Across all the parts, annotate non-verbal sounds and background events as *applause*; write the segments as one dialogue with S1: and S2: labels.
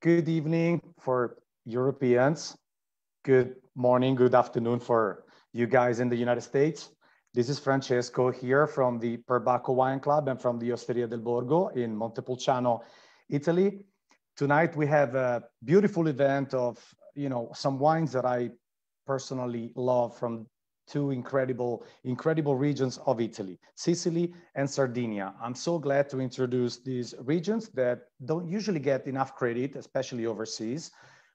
S1: good evening for Europeans. Good morning, good afternoon for you guys in the United States. This is Francesco here from the Perbacco Wine Club and from the Osteria del Borgo in Montepulciano, Italy. Tonight we have a beautiful event of, you know, some wines that I personally love from two incredible, incredible regions of Italy, Sicily and Sardinia. I'm so glad to introduce these regions that don't usually get enough credit, especially overseas.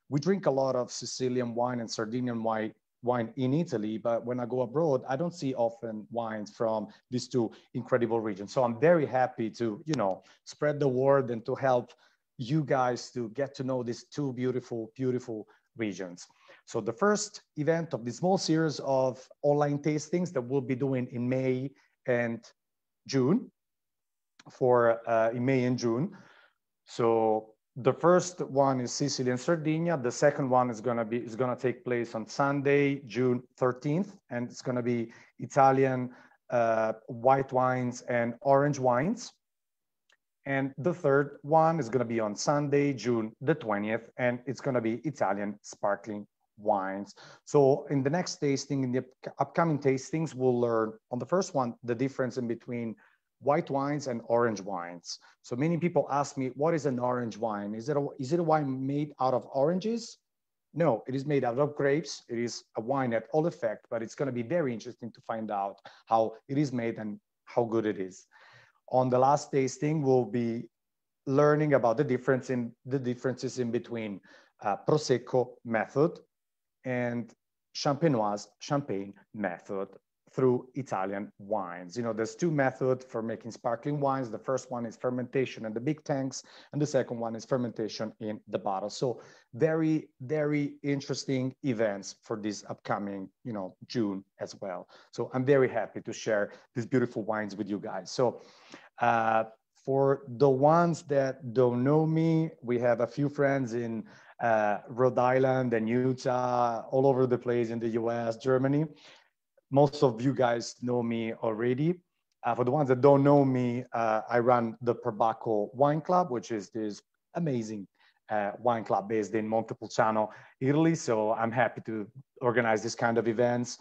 S1: We drink a lot of Sicilian wine and Sardinian wine, wine in Italy, but when I go abroad, I don't see often wines from these two incredible regions. So I'm very happy to, you know, spread the word and to help you guys to get to know these two beautiful, beautiful regions. So the first event of the small series of online tastings that we'll be doing in May and June for uh, in May and June. So the first one is Sicily and Sardinia. The second one is gonna be is gonna take place on Sunday, June 13th, and it's gonna be Italian uh, white wines and orange wines. And the third one is gonna be on Sunday, June the 20th, and it's gonna be Italian sparkling wines. So in the next tasting, in the upcoming tastings, we'll learn on the first one, the difference in between white wines and orange wines. So many people ask me, what is an orange wine? Is it a, is it a wine made out of oranges? No, it is made out of grapes. It is a wine at all effect, but it's gonna be very interesting to find out how it is made and how good it is. On the last tasting, we'll be learning about the difference in the differences in between uh, Prosecco method and Champenoise champagne method through Italian wines. You know, there's two methods for making sparkling wines. The first one is fermentation in the big tanks, and the second one is fermentation in the bottle. So very, very interesting events for this upcoming, you know, June as well. So I'm very happy to share these beautiful wines with you guys. So uh, for the ones that don't know me, we have a few friends in uh, Rhode Island and Utah, all over the place in the US, Germany. Most of you guys know me already. Uh, for the ones that don't know me, uh, I run the Perbacco Wine Club, which is this amazing uh, wine club based in Montepulciano, Italy. So I'm happy to organize this kind of events.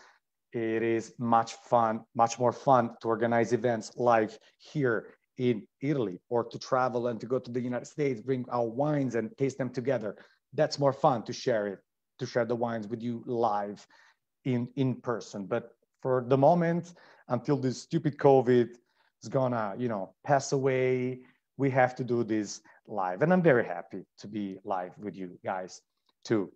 S1: It is much fun, much more fun to organize events like here in Italy or to travel and to go to the United States, bring our wines and taste them together that's more fun to share it, to share the wines with you live in, in person. But for the moment, until this stupid COVID is gonna, you know, pass away, we have to do this live. And I'm very happy to be live with you guys too.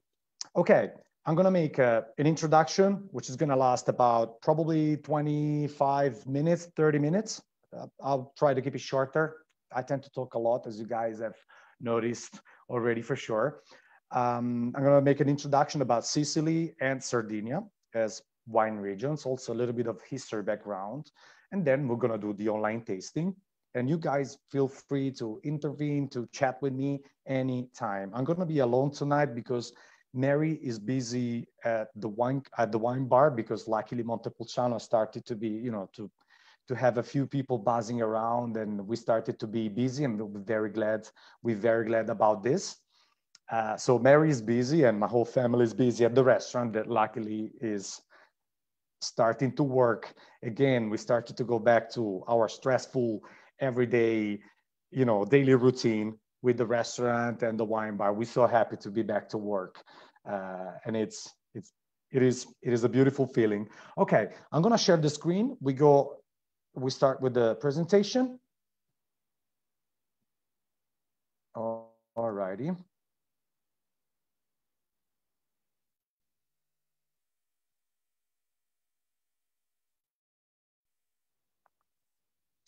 S1: Okay, I'm gonna make a, an introduction, which is gonna last about probably 25 minutes, 30 minutes. Uh, I'll try to keep it shorter. I tend to talk a lot, as you guys have noticed already for sure. Um, I'm going to make an introduction about Sicily and Sardinia as wine regions, also a little bit of history background. And then we're going to do the online tasting. And you guys feel free to intervene, to chat with me anytime. I'm going to be alone tonight because Mary is busy at the wine at the wine bar because luckily Montepulciano started to be, you know, to to have a few people buzzing around and we started to be busy and we're very glad, we're very glad about this. Uh, so Mary is busy and my whole family is busy at the restaurant that luckily is starting to work again. We started to go back to our stressful everyday, you know, daily routine with the restaurant and the wine bar. We're so happy to be back to work. Uh, and it's, it's, it is, it is a beautiful feeling. Okay, I'm gonna share the screen. We go, we start with the presentation. All righty.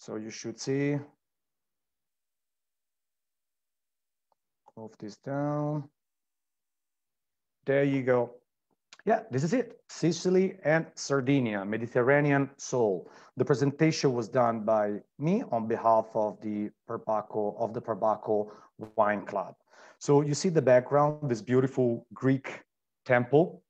S1: So you should see, move this down. There you go. Yeah, this is it. Sicily and Sardinia, Mediterranean soul. The presentation was done by me on behalf of the Perbacco, of the Perbacco Wine Club. So you see the background, this beautiful Greek temple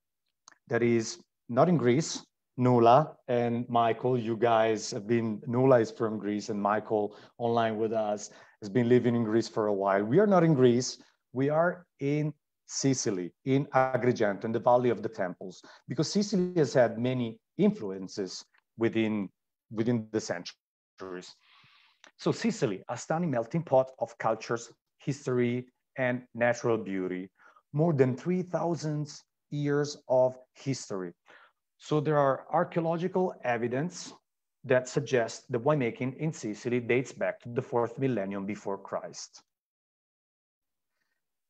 S1: that is not in Greece, Nula and Michael, you guys have been, Nula is from Greece and Michael online with us has been living in Greece for a while. We are not in Greece, We are in Sicily, in Agrigento, in the Valley of the Temples, because Sicily has had many influences within, within the centuries. So Sicily, a stunning melting pot of cultures, history, and natural beauty. More than 3,000 years of history. So there are archaeological evidence that suggests the winemaking in Sicily dates back to the fourth millennium before Christ.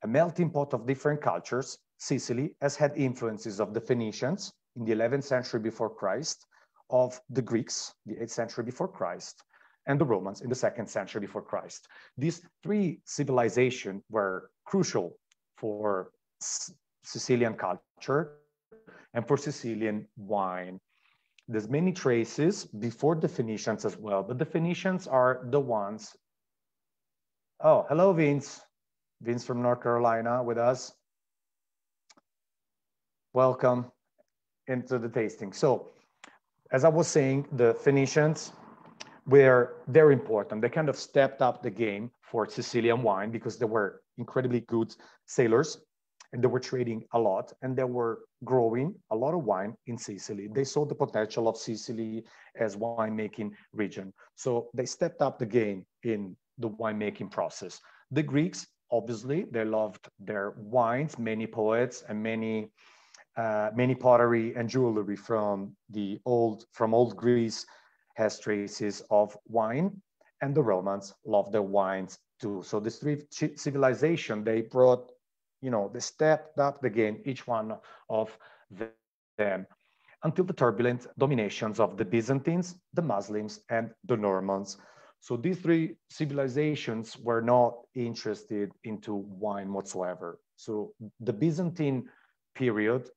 S1: A melting pot of different cultures, Sicily has had influences of the Phoenicians in the 11th century before Christ, of the Greeks, the 8th century before Christ, and the Romans in the 2nd century before Christ. These three civilizations were crucial for Sicilian culture and for Sicilian wine. There's many traces before the Phoenicians as well, but the Phoenicians are the ones. Oh, hello, Vince. Vince from North Carolina with us. Welcome into the tasting. So, as I was saying, the Phoenicians were very important. They kind of stepped up the game for Sicilian wine because they were incredibly good sailors and they were trading a lot and they were growing a lot of wine in Sicily. They saw the potential of Sicily as winemaking region. So they stepped up the game in the winemaking process. The Greeks, obviously, they loved their wines, many poets and many uh, many pottery and jewelry from the old from old Greece has traces of wine and the Romans loved their wines too. So these three civilization, they brought you know, they stepped up the game, each one of them, until the turbulent dominations of the Byzantines, the Muslims, and the Normans. So these three civilizations were not interested into wine whatsoever. So the Byzantine period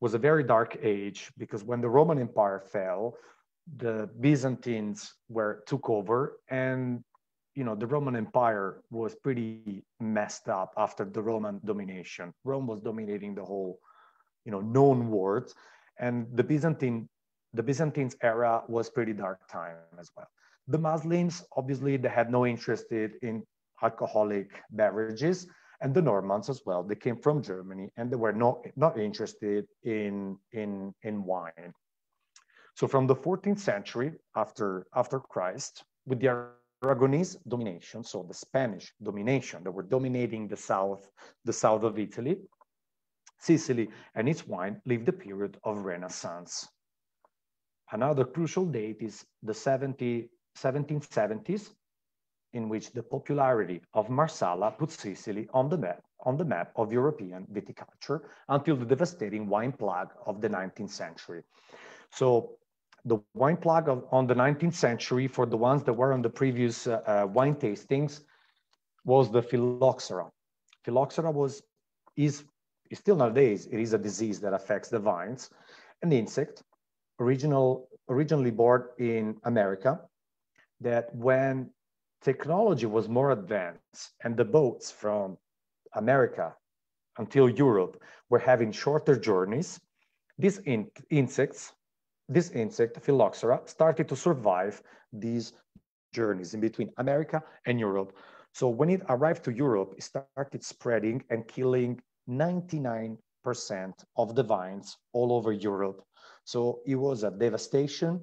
S1: was a very dark age because when the Roman Empire fell, the Byzantines were took over and you know, the Roman Empire was pretty messed up after the Roman domination. Rome was dominating the whole, you know, known world, and the Byzantine, the Byzantines era was pretty dark time as well. The Muslims, obviously, they had no interest in alcoholic beverages, and the Normans as well. They came from Germany, and they were not not interested in in in wine. So from the 14th century after after Christ, with the Aragonese domination, so the Spanish domination that were dominating the south, the south of Italy, Sicily and its wine lived the period of renaissance. Another crucial date is the 70, 1770s, in which the popularity of Marsala put Sicily on the map, on the map of European viticulture until the devastating wine plague of the 19th century. So the wine plug of, on the 19th century for the ones that were on the previous uh, uh, wine tastings was the phylloxera. Phylloxera was, is, is still nowadays, it is a disease that affects the vines, an insect original, originally born in America that when technology was more advanced and the boats from America until Europe were having shorter journeys, these in insects this insect, Phylloxera, started to survive these journeys in between America and Europe. So when it arrived to Europe, it started spreading and killing 99% of the vines all over Europe. So it was a devastation.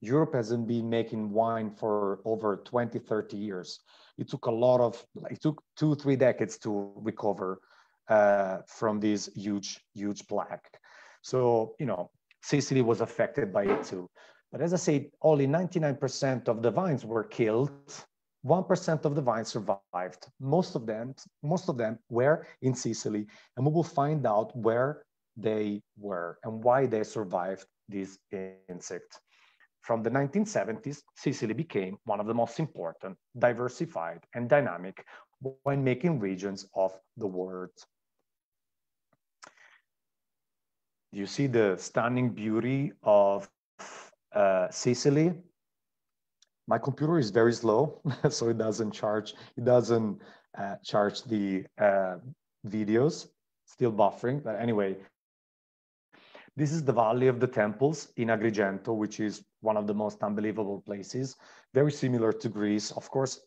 S1: Europe hasn't been making wine for over 20, 30 years. It took a lot of, it took two, three decades to recover uh, from this huge, huge plague. So, you know, Sicily was affected by it too. But as I said, only 99% of the vines were killed. 1% of the vines survived. Most of them, most of them were in Sicily, and we will find out where they were and why they survived this insect. From the 1970s, Sicily became one of the most important, diversified, and dynamic winemaking regions of the world. You see the stunning beauty of uh, Sicily? My computer is very slow, *laughs* so it doesn't charge, it doesn't uh, charge the uh, videos, still buffering, but anyway, this is the Valley of the Temples in Agrigento, which is one of the most unbelievable places, very similar to Greece. Of course,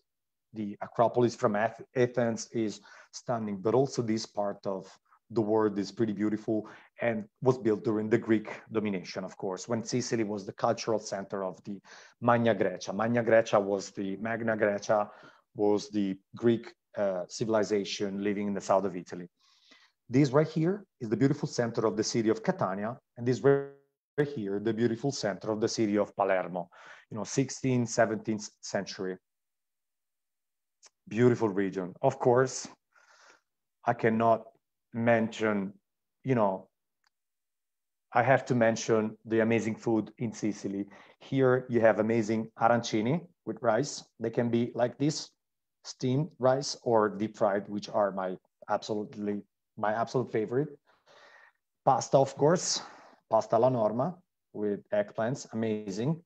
S1: the Acropolis from Athens is stunning, but also this part of the world is pretty beautiful and was built during the Greek domination, of course, when Sicily was the cultural center of the Magna Grecia. Magna Grecia was the Magna Grecia was the Greek uh, civilization living in the south of Italy. This right here is the beautiful center of the city of Catania, and this right here, the beautiful center of the city of Palermo, you know, 16th, 17th century. Beautiful region. Of course, I cannot mention, you know, I have to mention the amazing food in Sicily. Here you have amazing arancini with rice. They can be like this, steamed rice or deep fried, which are my absolutely my absolute favorite. Pasta, of course, pasta alla norma with eggplants, amazing.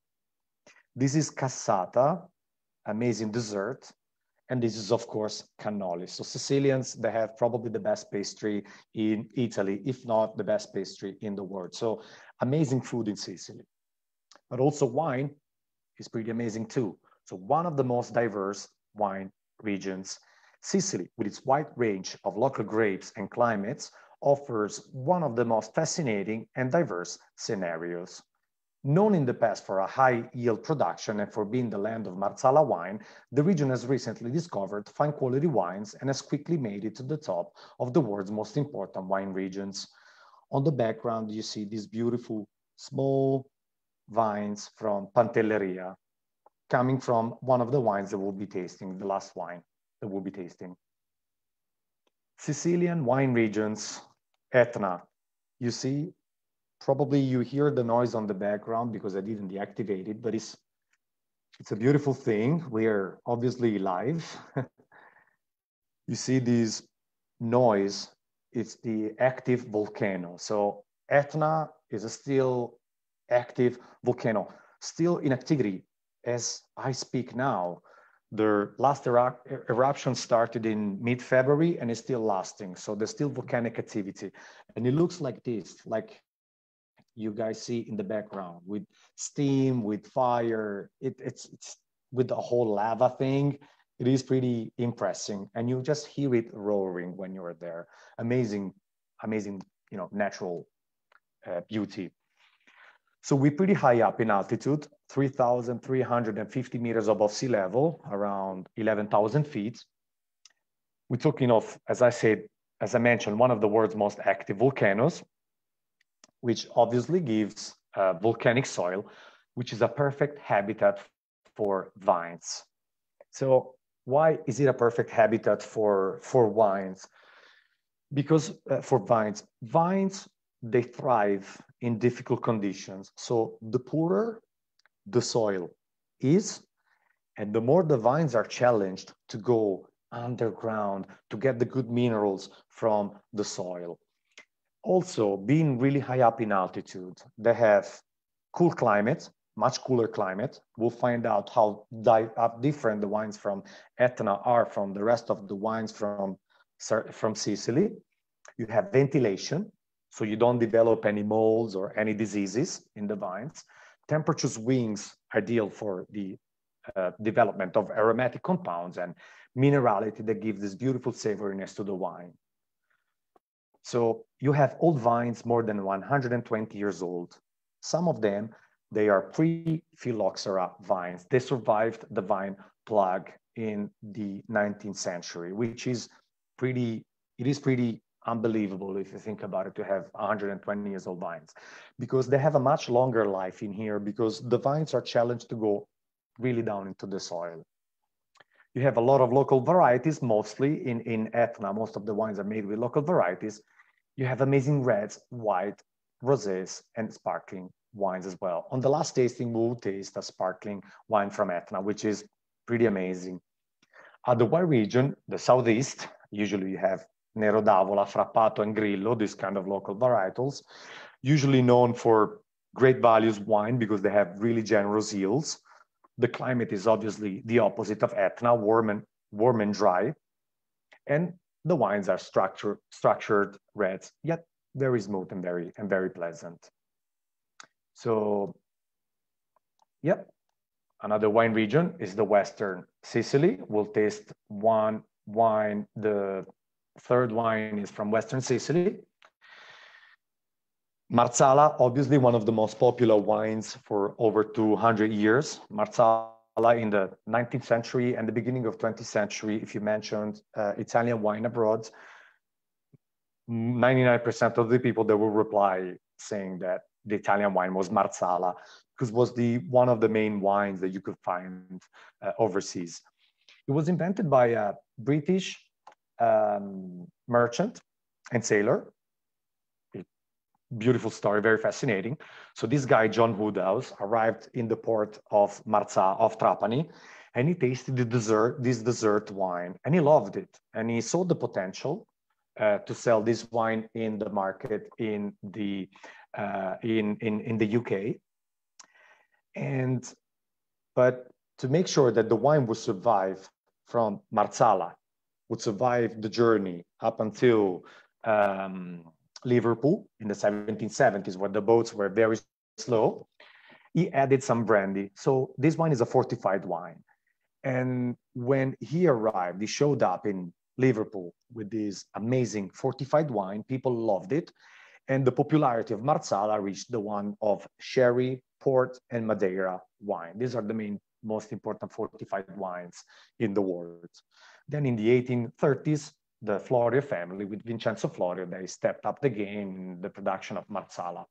S1: This is cassata, amazing dessert. And this is, of course, cannoli. So Sicilians, they have probably the best pastry in Italy, if not the best pastry in the world. So amazing food in Sicily. But also wine is pretty amazing too. So one of the most diverse wine regions, Sicily, with its wide range of local grapes and climates, offers one of the most fascinating and diverse scenarios. Known in the past for a high yield production and for being the land of Marsala wine, the region has recently discovered fine quality wines and has quickly made it to the top of the world's most important wine regions. On the background, you see these beautiful small vines from Pantelleria, coming from one of the wines that we'll be tasting, the last wine that we'll be tasting. Sicilian wine regions, Etna. You see Probably you hear the noise on the background because I didn't deactivate it, but it's, it's a beautiful thing. We are obviously live. *laughs* you see this noise, it's the active volcano. So Etna is a still active volcano, still in activity as I speak now. The last eru eruption started in mid-February and is still lasting. So there's still volcanic activity. And it looks like this, like you guys see in the background with steam, with fire. It, it's, it's with the whole lava thing. It is pretty impressive, and you just hear it roaring when you're there. Amazing, amazing, you know, natural uh, beauty. So we're pretty high up in altitude, 3,350 meters above sea level, around 11,000 feet. We're talking of, as I said, as I mentioned, one of the world's most active volcanoes which obviously gives uh, volcanic soil, which is a perfect habitat for vines. So why is it a perfect habitat for, for vines? Because uh, for vines, vines, they thrive in difficult conditions. So the poorer the soil is, and the more the vines are challenged to go underground to get the good minerals from the soil also being really high up in altitude, they have cool climate, much cooler climate. We'll find out how, different the wines from Etna are from the rest of the wines from, from Sicily. You have ventilation, so you don't develop any molds or any diseases in the vines. Temperature swings ideal for the uh, development of aromatic compounds and minerality that gives this beautiful savoriness to the wine. So you have old vines more than 120 years old. Some of them, they are pre-phylloxera vines. They survived the vine plague in the 19th century, which is pretty, it is pretty unbelievable if you think about it to have 120 years old vines because they have a much longer life in here because the vines are challenged to go really down into the soil. You have a lot of local varieties, mostly in, in Etna. Most of the wines are made with local varieties. You have amazing reds, white, rosés, and sparkling wines as well. On the last tasting, we'll taste a sparkling wine from Etna, which is pretty amazing. At the wine region, the southeast, usually you have Nero d'Avola, Frappato, and Grillo, these kind of local varietals, usually known for great values wine because they have really generous yields. The climate is obviously the opposite of Etna, warm and, warm and dry. And the wines are structured, structured reds, yet very smooth and very, and very pleasant. So, yep, Another wine region is the Western Sicily. We'll taste one wine. The third wine is from Western Sicily. Marsala, obviously one of the most popular wines for over 200 years. Marsala in the 19th century and the beginning of 20th century, if you mentioned uh, Italian wine abroad, 99% of the people that will reply saying that the Italian wine was Marsala because was the one of the main wines that you could find uh, overseas. It was invented by a British um, merchant and sailor. Beautiful story, very fascinating. So this guy, John Woodhouse, arrived in the port of Marsa, of Trapani, and he tasted the dessert, this dessert wine, and he loved it. And he saw the potential uh, to sell this wine in the market in the uh, in, in in the UK. And but to make sure that the wine would survive from Marsala, would survive the journey up until um, Liverpool in the 1770s, where the boats were very slow, he added some brandy. So this wine is a fortified wine. And when he arrived, he showed up in Liverpool with this amazing fortified wine. People loved it. And the popularity of Marsala reached the one of sherry, port, and Madeira wine. These are the main, most important fortified wines in the world. Then in the 1830s, the Florio family with Vincenzo Florio, they stepped up the game in the production of Marsala.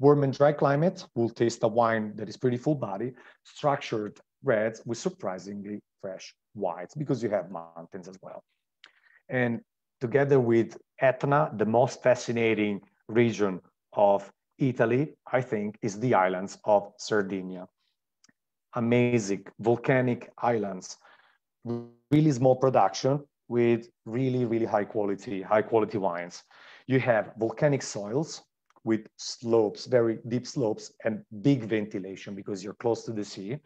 S1: Warm and dry climate will taste a wine that is pretty full body, structured reds with surprisingly fresh whites because you have mountains as well. And together with Etna, the most fascinating region of Italy, I think, is the islands of Sardinia. Amazing volcanic islands, really small production, with really, really high quality, high quality wines. You have volcanic soils with slopes, very deep slopes and big ventilation because you're close to the sea.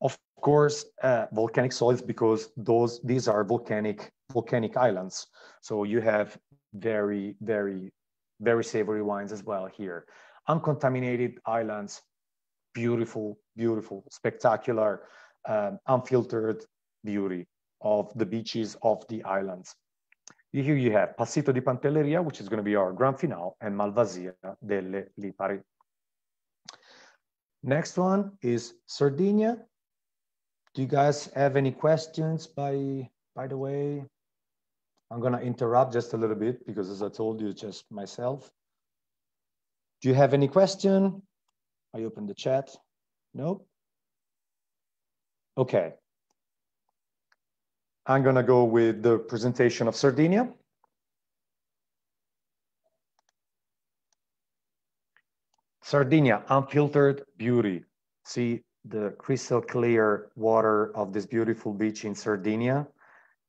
S1: Of course, uh, volcanic soils because those these are volcanic volcanic islands. So you have very, very, very savory wines as well here. Uncontaminated islands, beautiful, beautiful, spectacular, um, unfiltered beauty of the beaches of the islands. Here you have Passito di Pantelleria, which is going to be our grand finale, and Malvasia delle Lipari. Next one is Sardinia. Do you guys have any questions by, by the way? I'm going to interrupt just a little bit because as I told you, just myself. Do you have any question? I open the chat. Nope. Okay. I'm gonna go with the presentation of Sardinia. Sardinia, unfiltered beauty. See the crystal clear water of this beautiful beach in Sardinia.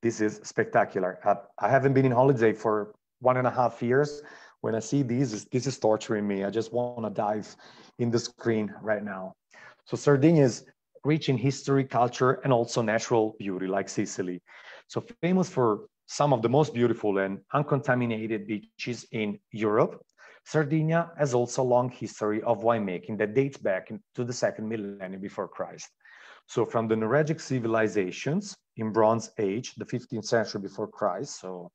S1: This is spectacular. I haven't been in holiday for one and a half years. When I see these, this is torturing me. I just want to dive in the screen right now. So Sardinia is rich in history, culture, and also natural beauty like Sicily. So famous for some of the most beautiful and uncontaminated beaches in Europe, Sardinia has also a long history of winemaking that dates back to the second millennium before Christ. So from the Nuragic civilizations in Bronze Age, the 15th century before Christ, so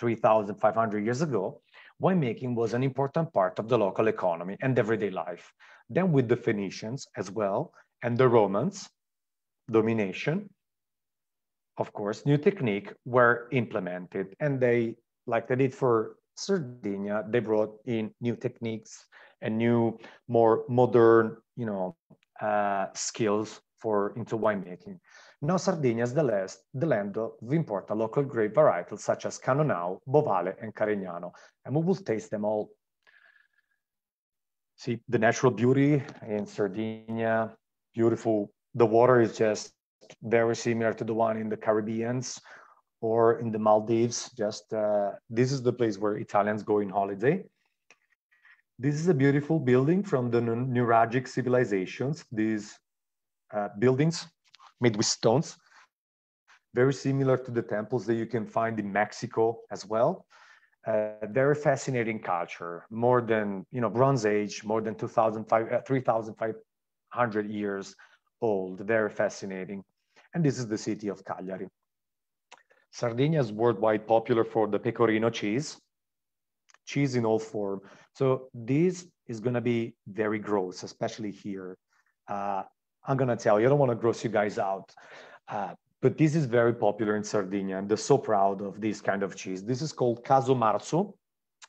S1: 3,500 years ago, winemaking was an important part of the local economy and everyday life. Then with the Phoenicians as well, and the Romans, domination, of course, new technique were implemented and they, like they did for Sardinia, they brought in new techniques and new, more modern, you know, uh, skills for into winemaking. Now Sardinia is the, last, the land of important local grape varietals such as Cannonau, Bovale, and Carignano. And we will taste them all. See the natural beauty in Sardinia, beautiful. The water is just very similar to the one in the Caribbeans or in the Maldives. Just uh, this is the place where Italians go in holiday. This is a beautiful building from the Nuragic civilizations. These uh, buildings made with stones, very similar to the temples that you can find in Mexico as well. Uh, very fascinating culture, more than, you know, Bronze Age, more than 2,000, uh, 3,500 100 years old, very fascinating. And this is the city of Cagliari. Sardinia is worldwide popular for the pecorino cheese, cheese in all form. So this is gonna be very gross, especially here. Uh, I'm gonna tell you, I don't wanna gross you guys out, uh, but this is very popular in Sardinia. And they're so proud of this kind of cheese. This is called casu marzu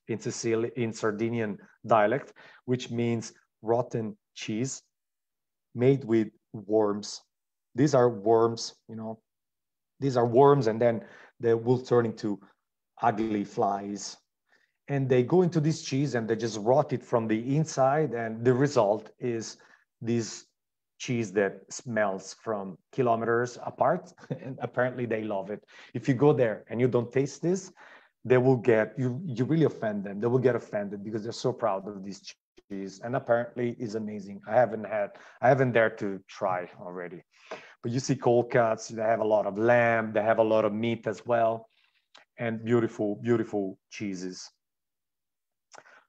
S1: in Sicily, in Sardinian dialect, which means rotten cheese made with worms. These are worms, you know, these are worms and then they will turn into ugly flies. And they go into this cheese and they just rot it from the inside. And the result is this cheese that smells from kilometers apart. *laughs* and apparently they love it. If you go there and you don't taste this, they will get, you, you really offend them. They will get offended because they're so proud of this cheese. And apparently is amazing. I haven't had, I haven't dared to try already. But you see cold cuts, they have a lot of lamb, they have a lot of meat as well, and beautiful, beautiful cheeses.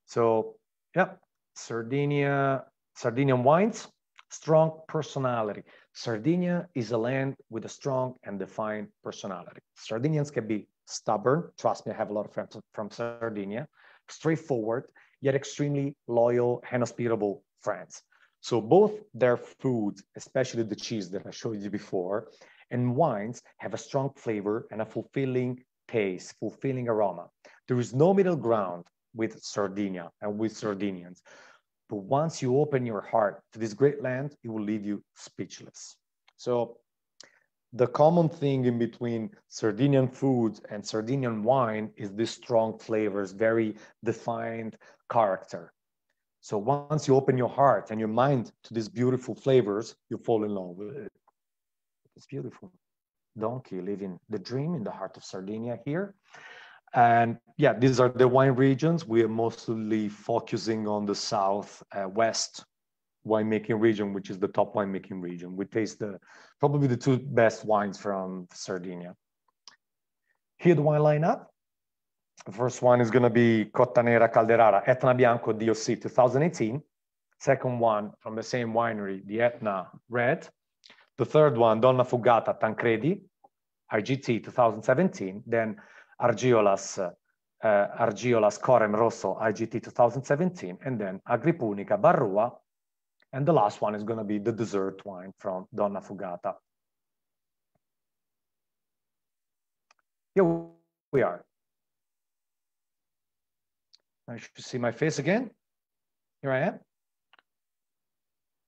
S1: So yeah, Sardinia, Sardinian wines, strong personality. Sardinia is a land with a strong and defined personality. Sardinians can be stubborn. Trust me, I have a lot of friends from Sardinia. Straightforward, yet extremely loyal and hospitable friends. So both their foods, especially the cheese that I showed you before, and wines have a strong flavor and a fulfilling taste, fulfilling aroma. There is no middle ground with Sardinia and with Sardinians. But once you open your heart to this great land, it will leave you speechless. So the common thing in between Sardinian food and Sardinian wine is this strong flavors, very defined character. So once you open your heart and your mind to these beautiful flavors, you fall in love with it. It's beautiful. Donkey living the dream in the heart of Sardinia here. And yeah, these are the wine regions. We are mostly focusing on the south uh, west winemaking region, which is the top winemaking region. We taste the probably the two best wines from Sardinia. Here the wine lineup. The first one is going to be Cottanera Calderara, Etna Bianco DOC 2018. Second one from the same winery, the Etna Red. The third one, Donnafugata Tancredi, IGT 2017. Then Argiolas, uh, Argiolas Korem Rosso, IGT 2017. And then Agripunica Barrua. And the last one is going to be the dessert wine from Donnafugata. Here we are. I should see my face again. Here I am.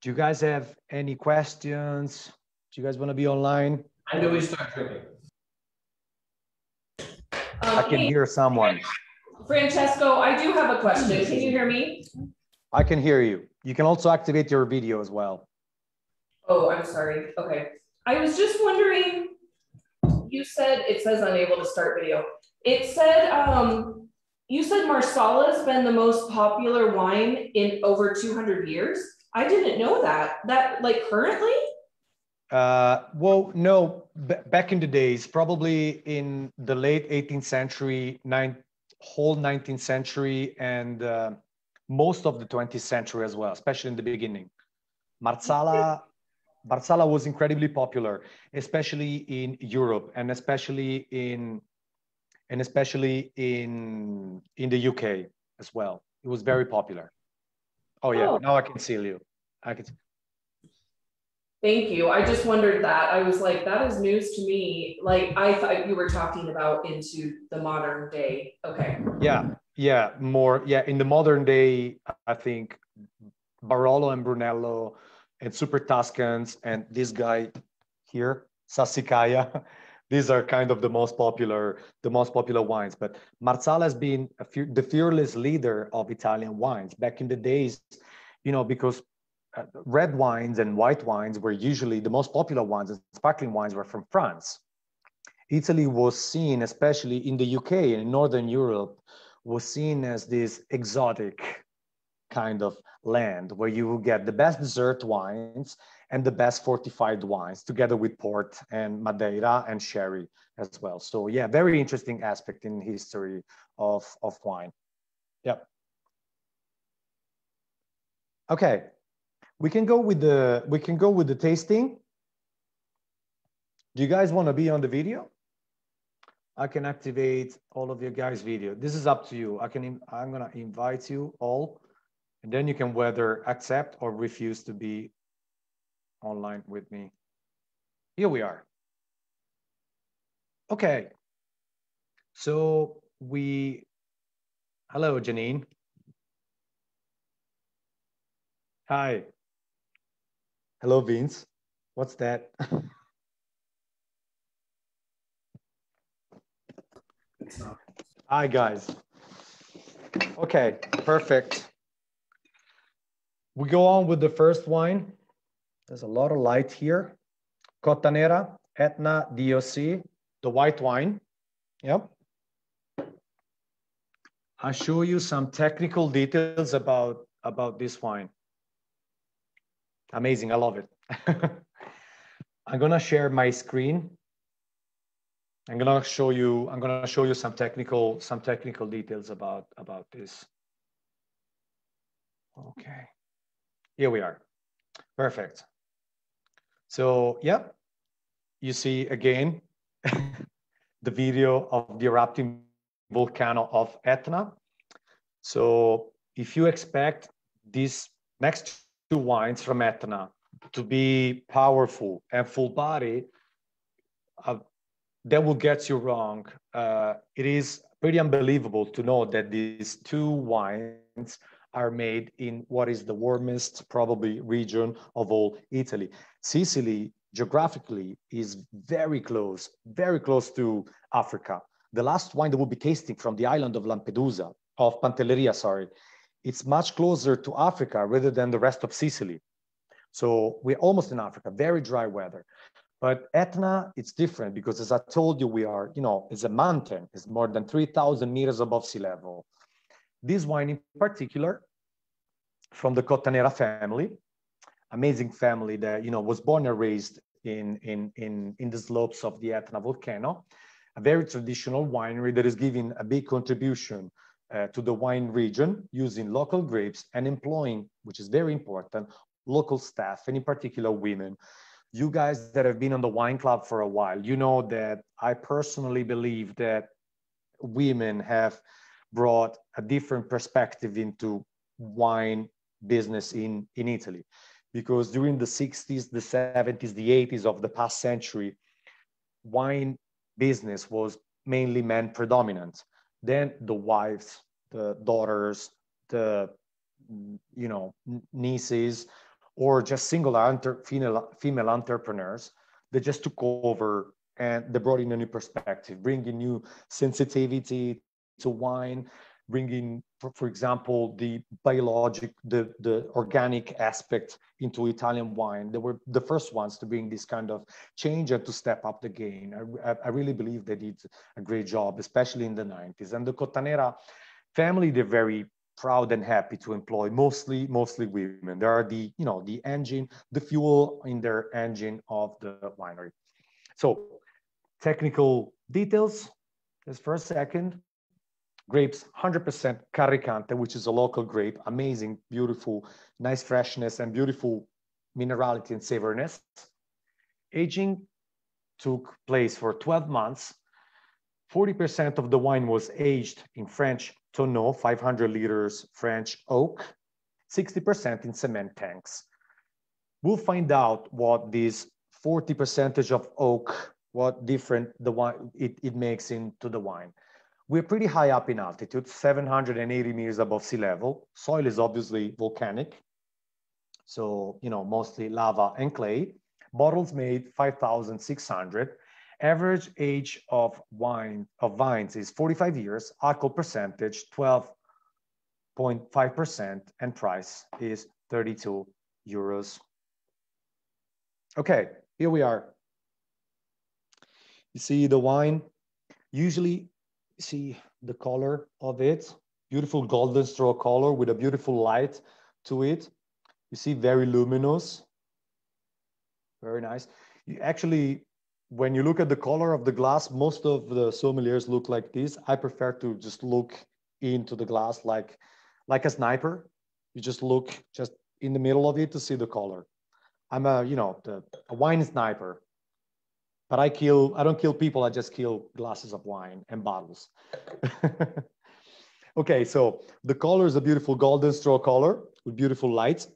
S1: Do you guys have any questions? Do you guys want to be online?
S2: I know we start drinking.
S1: Um, I can hey, hear someone.
S2: Francesco, I do have a question. Can you hear me?
S1: I can hear you. You can also activate your video as well.
S2: Oh, I'm sorry. Okay. I was just wondering, you said it says unable to start video. It said um, you said Marsala's been the most popular wine in over 200 years. I didn't know that. That like currently?
S1: Uh, well, no. back in the days, probably in the late 18th century, nine, whole 19th century, and uh, most of the 20th century as well, especially in the beginning. Marsala, Marsala was incredibly popular, especially in Europe and especially in and especially in in the UK as well. It was very popular. Oh yeah, oh. now I can see you. I can. See.
S2: Thank you. I just wondered that. I was like, that is news to me. Like I thought you were talking about into the modern day. Okay.
S1: Yeah, yeah, more. Yeah, in the modern day, I think Barolo and Brunello and Super Tuscans and this guy here, Sassicaia. *laughs* these are kind of the most popular the most popular wines but marsala has been the fearless leader of italian wines back in the days you know because uh, red wines and white wines were usually the most popular wines and sparkling wines were from france italy was seen especially in the uk and in northern europe was seen as this exotic kind of land where you will get the best dessert wines and the best fortified wines together with port and Madeira and sherry as well. So yeah, very interesting aspect in history of, of wine. Yep. Okay, We can go with the we can go with the tasting. Do you guys want to be on the video? I can activate all of your guys' video. This is up to you. I can I'm gonna invite you all, and then you can whether accept or refuse to be online with me. Here we are. Okay. So we, hello, Janine. Hi. Hello, Vince. What's that? *laughs* Hi, guys. Okay, perfect. We go on with the first wine. There's a lot of light here. Cottanera, Etna, DOC, the white wine. Yep. I'll show you some technical details about, about this wine. Amazing, I love it. *laughs* I'm gonna share my screen. I'm gonna show you, I'm gonna show you some technical, some technical details about, about this. Okay, here we are, perfect. So yeah, you see again, *laughs* the video of the erupting volcano of Etna. So if you expect these next two wines from Etna to be powerful and full body, uh, that will get you wrong. Uh, it is pretty unbelievable to know that these two wines are made in what is the warmest probably region of all Italy. Sicily geographically is very close, very close to Africa. The last wine that we'll be tasting from the island of Lampedusa, of Pantelleria, sorry, it's much closer to Africa rather than the rest of Sicily. So we're almost in Africa, very dry weather. But Etna, it's different because as I told you, we are, you know, it's a mountain, it's more than 3,000 meters above sea level. This wine in particular, from the Cottanera family, amazing family that you know was born and raised in in in in the slopes of the Etna volcano, a very traditional winery that is giving a big contribution uh, to the wine region using local grapes and employing, which is very important, local staff and in particular women. You guys that have been on the wine club for a while, you know that I personally believe that women have brought a different perspective into wine business in, in Italy because during the 60s, the 70s, the 80s of the past century, wine business was mainly men predominant. Then the wives, the daughters, the you know nieces, or just single enter, female, female entrepreneurs, that just took over and they brought in a new perspective, bringing new sensitivity to wine, bringing, for, for example, the biologic, the, the organic aspect into Italian wine. They were the first ones to bring this kind of change and to step up the game. I, I really believe they did a great job, especially in the 90s. And the Cottanera family, they're very proud and happy to employ mostly mostly women. They are the you know the engine, the fuel in their engine of the winery. So technical details. Just for a second grapes 100% Carricante, which is a local grape, amazing, beautiful, nice freshness and beautiful minerality and savoriness. Aging took place for 12 months. 40% of the wine was aged in French tonneau, 500 liters French oak, 60% in cement tanks. We'll find out what this 40 percentage of oak, what different the wine it, it makes into the wine. We're pretty high up in altitude, 780 meters above sea level. Soil is obviously volcanic. So, you know, mostly lava and clay. Bottles made 5,600. Average age of wine of vines is 45 years. Alcohol percentage 12.5%, and price is 32 euros. Okay, here we are. You see the wine. Usually see the color of it, beautiful golden straw color with a beautiful light to it. You see very luminous, very nice. You actually, when you look at the color of the glass, most of the sommeliers look like this. I prefer to just look into the glass like, like a sniper. You just look just in the middle of it to see the color. I'm a, you know, the, a wine sniper, but I kill, I don't kill people, I just kill glasses of wine and bottles. *laughs* okay, so the color is a beautiful golden straw color with beautiful lights.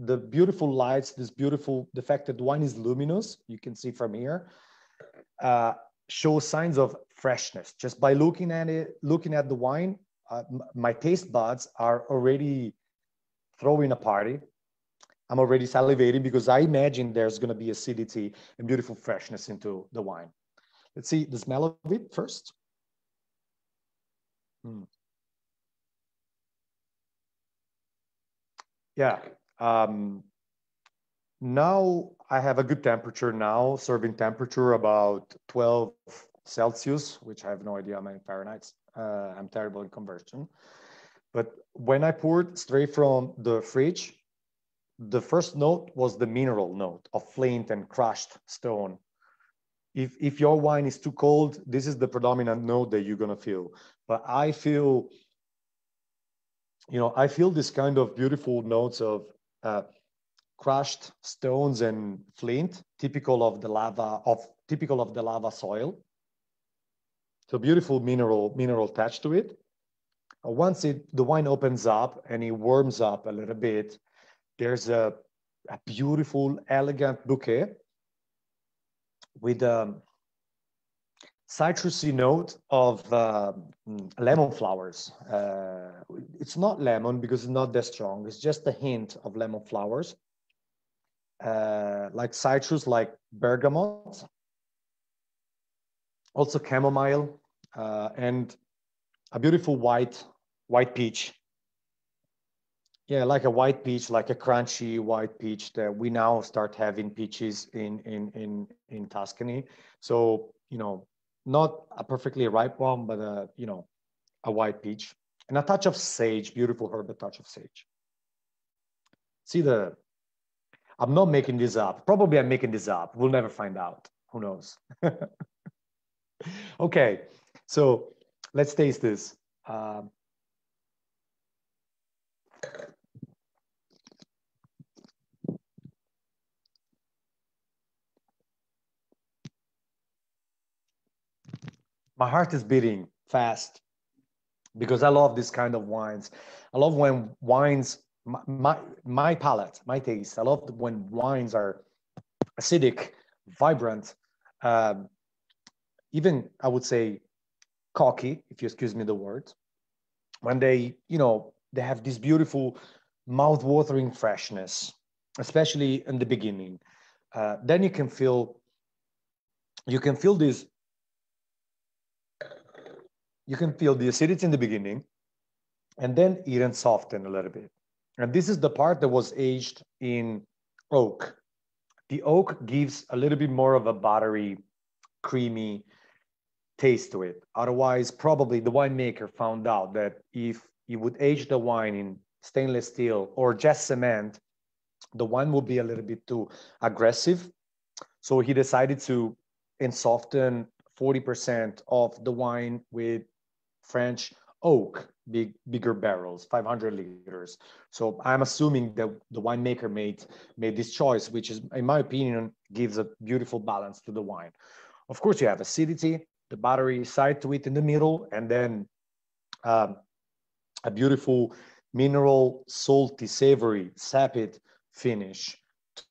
S1: The beautiful lights, this beautiful, the fact that wine is luminous, you can see from here, uh, signs of freshness. Just by looking at it, looking at the wine, uh, my taste buds are already throwing a party. I'm already salivating because I imagine there's going to be acidity and beautiful freshness into the wine. Let's see the smell of it first. Hmm. Yeah. Um, now I have a good temperature now, serving temperature about 12 Celsius, which I have no idea how many Fahrenheit. Uh, I'm terrible in conversion. But when I poured straight from the fridge, the first note was the mineral note of flint and crushed stone. If, if your wine is too cold, this is the predominant note that you're gonna feel. But I feel, you know, I feel this kind of beautiful notes of uh, crushed stones and flint, typical of the lava of typical of the lava soil. So beautiful mineral mineral attached to it. Uh, once it the wine opens up and it warms up a little bit, there's a, a beautiful, elegant bouquet with a citrusy note of uh, lemon flowers. Uh, it's not lemon because it's not that strong. It's just a hint of lemon flowers, uh, like citrus, like bergamot, also chamomile, uh, and a beautiful white white peach. Yeah, like a white peach, like a crunchy white peach that we now start having peaches in in in in Tuscany. So you know, not a perfectly ripe one, but a you know, a white peach and a touch of sage, beautiful herb, a touch of sage. See the, I'm not making this up. Probably I'm making this up. We'll never find out. Who knows? *laughs* okay, so let's taste this. Um, my heart is beating fast because I love this kind of wines. I love when wines, my, my, palate, my taste, I love when wines are acidic, vibrant, um, even I would say cocky, if you excuse me the word, when they, you know, they have this beautiful mouth-watering freshness, especially in the beginning. Uh, then you can feel, you can feel this you can feel the acidity in the beginning and then it and soften a little bit. And this is the part that was aged in oak. The oak gives a little bit more of a buttery, creamy taste to it. Otherwise, probably the winemaker found out that if you would age the wine in stainless steel or just cement, the wine would be a little bit too aggressive. So he decided to and soften 40% of the wine with French oak, big bigger barrels, 500 liters. So I'm assuming that the winemaker made made this choice, which is, in my opinion, gives a beautiful balance to the wine. Of course, you have acidity, the battery side to it in the middle, and then um, a beautiful mineral, salty, savory, sapid finish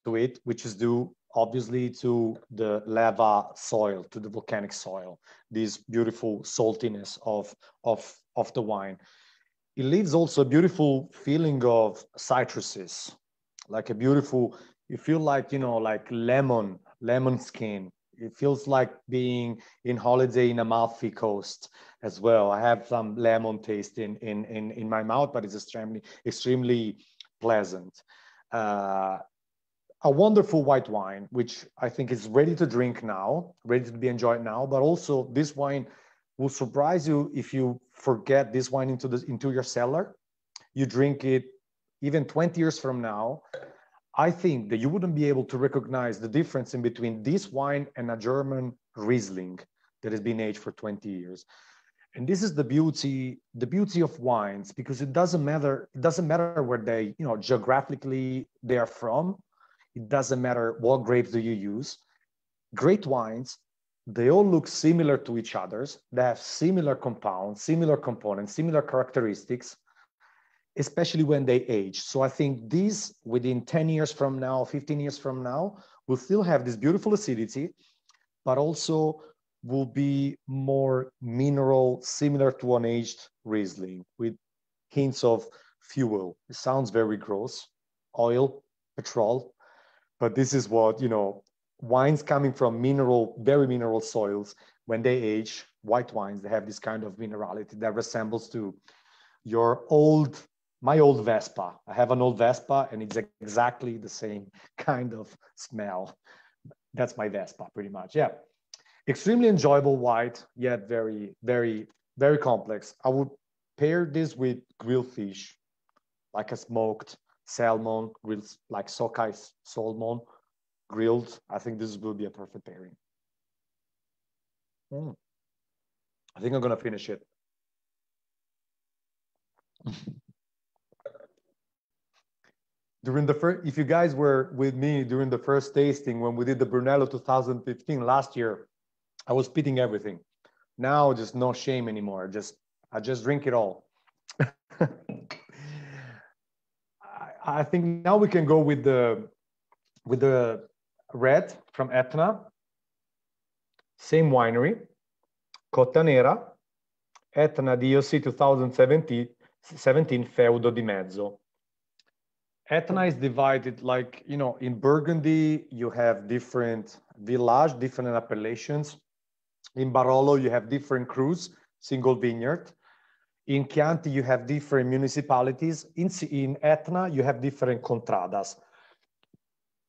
S1: to it, which is due obviously to the lava soil, to the volcanic soil, this beautiful saltiness of, of, of the wine. It leaves also a beautiful feeling of citruses, like a beautiful, you feel like, you know, like lemon, lemon skin. It feels like being in holiday in Amalfi Coast as well. I have some lemon taste in, in, in, in my mouth, but it's extremely, extremely pleasant. Uh, a wonderful white wine, which I think is ready to drink now, ready to be enjoyed now, but also this wine will surprise you if you forget this wine into the into your cellar. You drink it even 20 years from now. I think that you wouldn't be able to recognize the difference in between this wine and a German Riesling that has been aged for 20 years. And this is the beauty, the beauty of wines, because it doesn't matter, it doesn't matter where they, you know, geographically they are from. It doesn't matter what grapes do you use. Great wines, they all look similar to each other's. They have similar compounds, similar components, similar characteristics, especially when they age. So I think these within 10 years from now, 15 years from now, will still have this beautiful acidity, but also will be more mineral, similar to an aged Riesling with hints of fuel. It sounds very gross, oil, petrol, but this is what, you know, wines coming from mineral, very mineral soils, when they age, white wines, they have this kind of minerality that resembles to your old, my old Vespa. I have an old Vespa and it's exactly the same *laughs* kind of smell. That's my Vespa pretty much, yeah extremely enjoyable white, yet very, very, very complex. I would pair this with grilled fish, like a smoked salmon, grilled like sockeye salmon, grilled. I think this will be a perfect pairing. Mm. I think I'm gonna finish it. *laughs* during the first, if you guys were with me during the first tasting when we did the Brunello 2015 last year, I was spitting everything. Now just no shame anymore. Just I just drink it all. *laughs* I, I think now we can go with the with the red from Etna. Same winery, Cottanera, Etna DOC 2017 17 Feudo di Mezzo. Etna is divided like, you know, in Burgundy, you have different village, different appellations. In Barolo, you have different crus, single vineyard. In Chianti, you have different municipalities. In, in Etna, you have different contradas.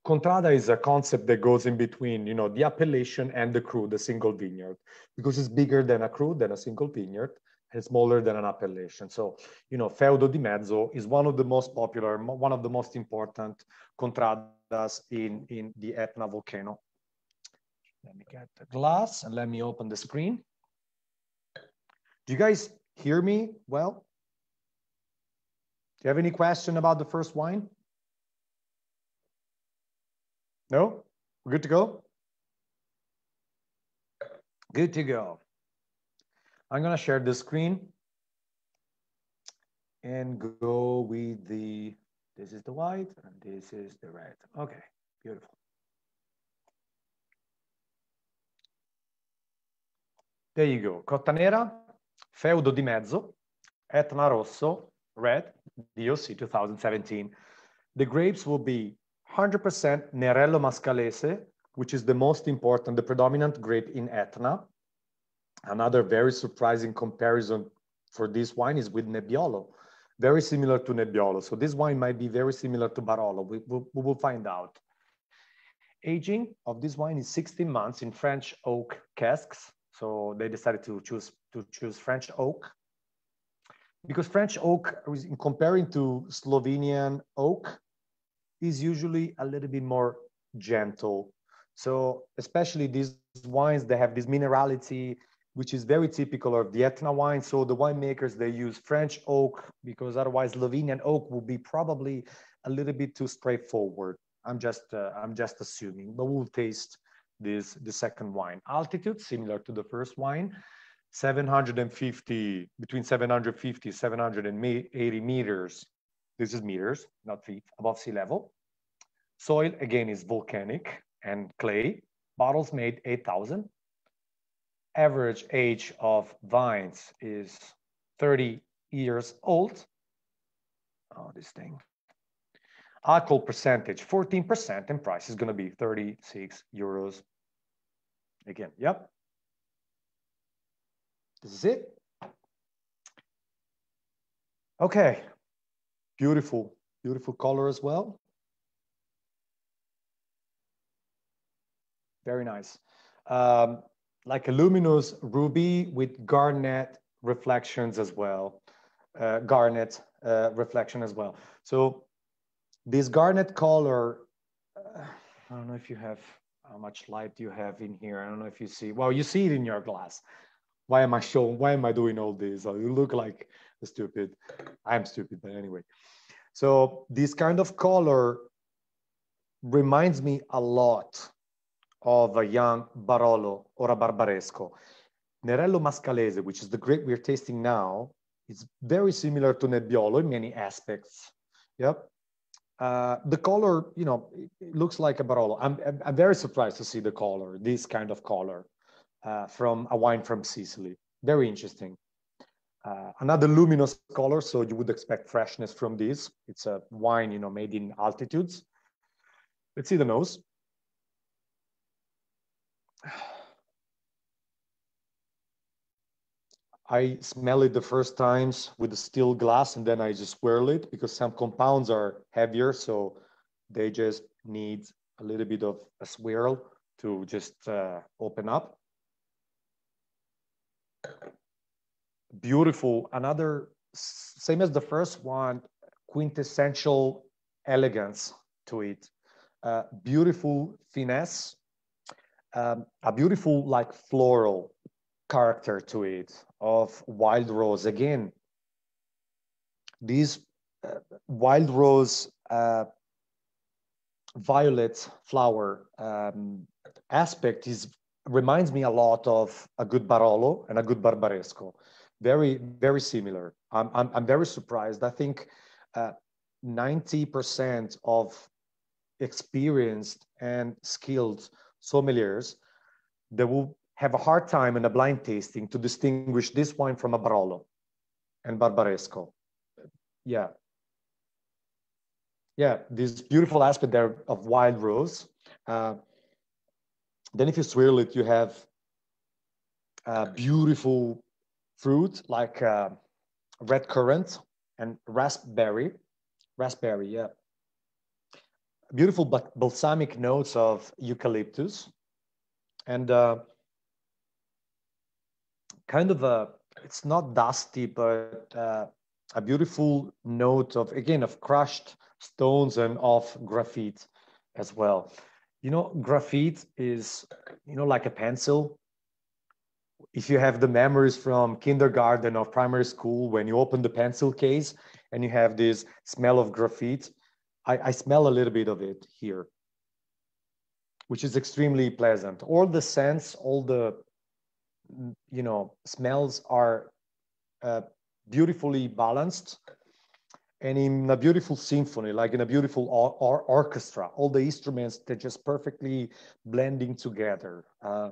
S1: Contrada is a concept that goes in between, you know, the appellation and the cru, the single vineyard, because it's bigger than a cru, than a single vineyard, and smaller than an appellation. So, you know, Feudo di Mezzo is one of the most popular, one of the most important contradas in, in the Etna volcano. Let me get the glass and let me open the screen. Do you guys hear me well? Do you have any question about the first wine? No? We're good to go? Good to go. I'm gonna share the screen and go with the, this is the white and this is the red. Okay, beautiful. There you go. Cottanera, Feudo di Mezzo, Etna Rosso, Red, DOC 2017. The grapes will be 100% Nerello Mascalese, which is the most important, the predominant grape in Etna. Another very surprising comparison for this wine is with Nebbiolo, very similar to Nebbiolo. So this wine might be very similar to Barolo. We, we, we will find out. Aging of this wine is 16 months in French oak casks, so they decided to choose to choose French oak because French oak, in comparing to Slovenian oak, is usually a little bit more gentle. So especially these wines, they have this minerality, which is very typical of the Etna wine. So the winemakers, they use French oak because otherwise Slovenian oak will be probably a little bit too straightforward. I'm just, uh, I'm just assuming, but we'll taste this the second wine. Altitude, similar to the first wine, 750, between 750, 780 meters. This is meters, not feet, above sea level. Soil, again, is volcanic and clay. Bottles made 8,000. Average age of vines is 30 years old. Oh, this thing. Alcohol percentage, 14%, and price is gonna be 36 euros again. Yep. This is it. Okay, beautiful, beautiful color as well. Very nice. Um, like a luminous ruby with garnet reflections as well, uh, garnet uh, reflection as well. So this garnet color, uh, I don't know if you have how much light you have in here. I don't know if you see, well, you see it in your glass. Why am I showing? Why am I doing all this? I look like stupid. I'm stupid, but anyway. So this kind of color reminds me a lot of a young Barolo or a Barbaresco. Nerello Mascalese, which is the grape we're tasting now, is very similar to Nebbiolo in many aspects. Yep. Uh, the color, you know, it looks like a Barolo. I'm, I'm very surprised to see the color, this kind of color uh, from a wine from Sicily. Very interesting. Uh, another luminous color, so you would expect freshness from this. It's a wine, you know, made in altitudes. Let's see the nose. *sighs* I smell it the first times with a still glass and then I just swirl it because some compounds are heavier. So they just need a little bit of a swirl to just uh, open up. Beautiful. Another, same as the first one, quintessential elegance to it. Uh, beautiful finesse, um, a beautiful like floral character to it of wild rose. Again, these uh, wild rose uh, violet flower um, aspect is reminds me a lot of a good Barolo and a good Barbaresco. Very, very similar. I'm, I'm, I'm very surprised. I think 90% uh, of experienced and skilled sommeliers, they will have a hard time in a blind tasting to distinguish this wine from a Barolo and Barbaresco. Yeah. Yeah, this beautiful aspect there of wild rose. Uh, then if you swirl it, you have beautiful fruit like uh, red currant and raspberry. Raspberry, yeah. Beautiful but balsamic notes of eucalyptus. And uh, kind of a it's not dusty but uh, a beautiful note of again of crushed stones and of graphite as well you know graphite is you know like a pencil. If you have the memories from kindergarten or primary school when you open the pencil case and you have this smell of graphite I, I smell a little bit of it here which is extremely pleasant. All the scents all the you know, smells are uh, beautifully balanced and in a beautiful symphony, like in a beautiful or, or orchestra, all the instruments, they're just perfectly blending together. Uh,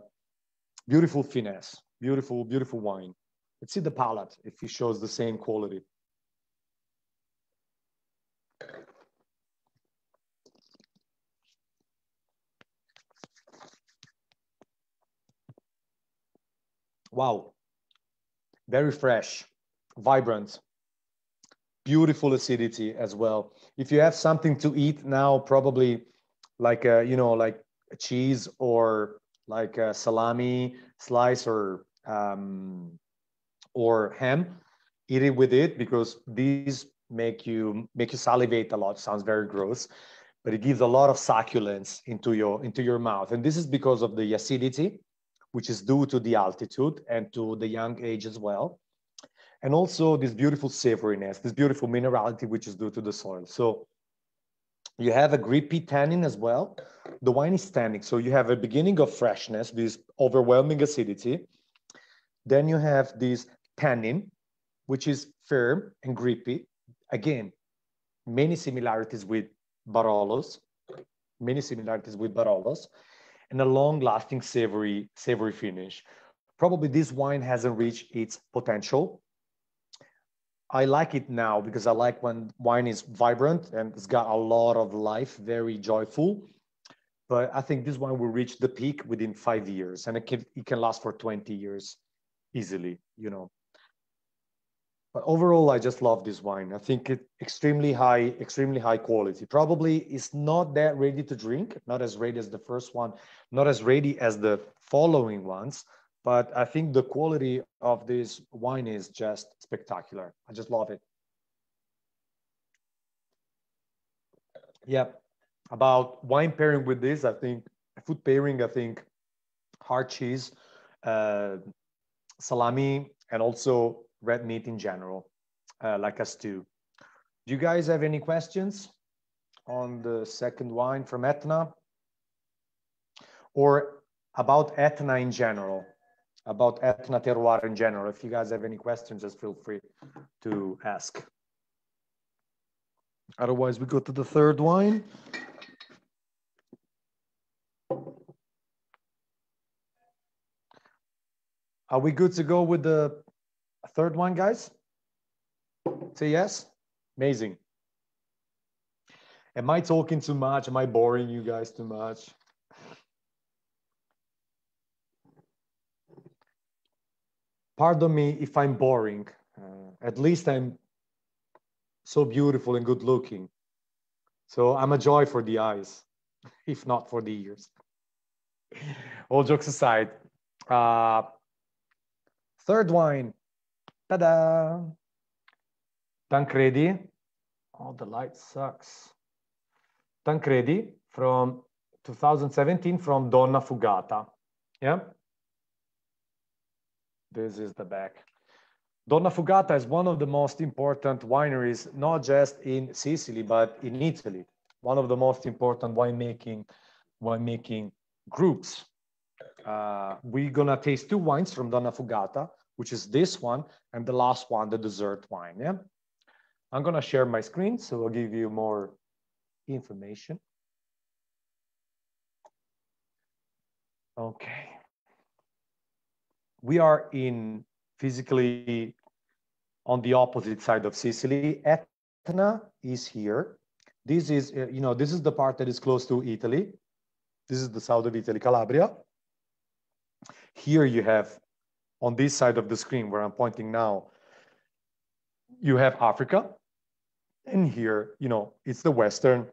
S1: beautiful finesse, beautiful, beautiful wine. Let's see the palate if it shows the same quality. Wow, very fresh, vibrant, beautiful acidity as well. If you have something to eat now, probably like a, you know, like a cheese or like a salami slice or um, or ham, eat it with it because these make you make you salivate a lot. Sounds very gross, but it gives a lot of succulence into your into your mouth, and this is because of the acidity which is due to the altitude and to the young age as well. And also this beautiful savoriness, this beautiful minerality, which is due to the soil. So you have a grippy tannin as well. The wine is tannic. So you have a beginning of freshness, this overwhelming acidity. Then you have this tannin, which is firm and grippy. Again, many similarities with Barolos, many similarities with Barolos and a long-lasting savory, savory finish. Probably this wine hasn't reached its potential. I like it now because I like when wine is vibrant and it's got a lot of life, very joyful. But I think this wine will reach the peak within five years and it can, it can last for 20 years easily, you know. But overall, I just love this wine. I think it extremely high, extremely high quality. Probably is not that ready to drink, not as ready as the first one, not as ready as the following ones. But I think the quality of this wine is just spectacular. I just love it. Yeah, about wine pairing with this, I think food pairing, I think hard cheese, uh, salami, and also red meat in general, uh, like a stew. Do you guys have any questions on the second wine from Etna? Or about Etna in general, about Etna terroir in general. If you guys have any questions, just feel free to ask. Otherwise, we go to the third wine. Are we good to go with the third one, guys? Say yes? Amazing. Am I talking too much? Am I boring you guys too much? Pardon me if I'm boring. Uh, at least I'm so beautiful and good looking. So I'm a joy for the eyes, *laughs* if not for the ears. All jokes aside, uh, third wine, ta-da! Tancredi. Oh, the light sucks. Tancredi from 2017 from Donnafugata. Yeah. This is the back. Donnafugata is one of the most important wineries, not just in Sicily, but in Italy. One of the most important winemaking, winemaking groups. Uh, we're gonna taste two wines from Donnafugata, which is this one, and the last one, the dessert wine, yeah? I'm gonna share my screen, so I'll give you more information. Okay. We are in physically on the opposite side of Sicily. Etna is here. This is, uh, you know, this is the part that is close to Italy. This is the south of Italy, Calabria. Here you have, on this side of the screen where I'm pointing now, you have Africa. And here, you know, it's the western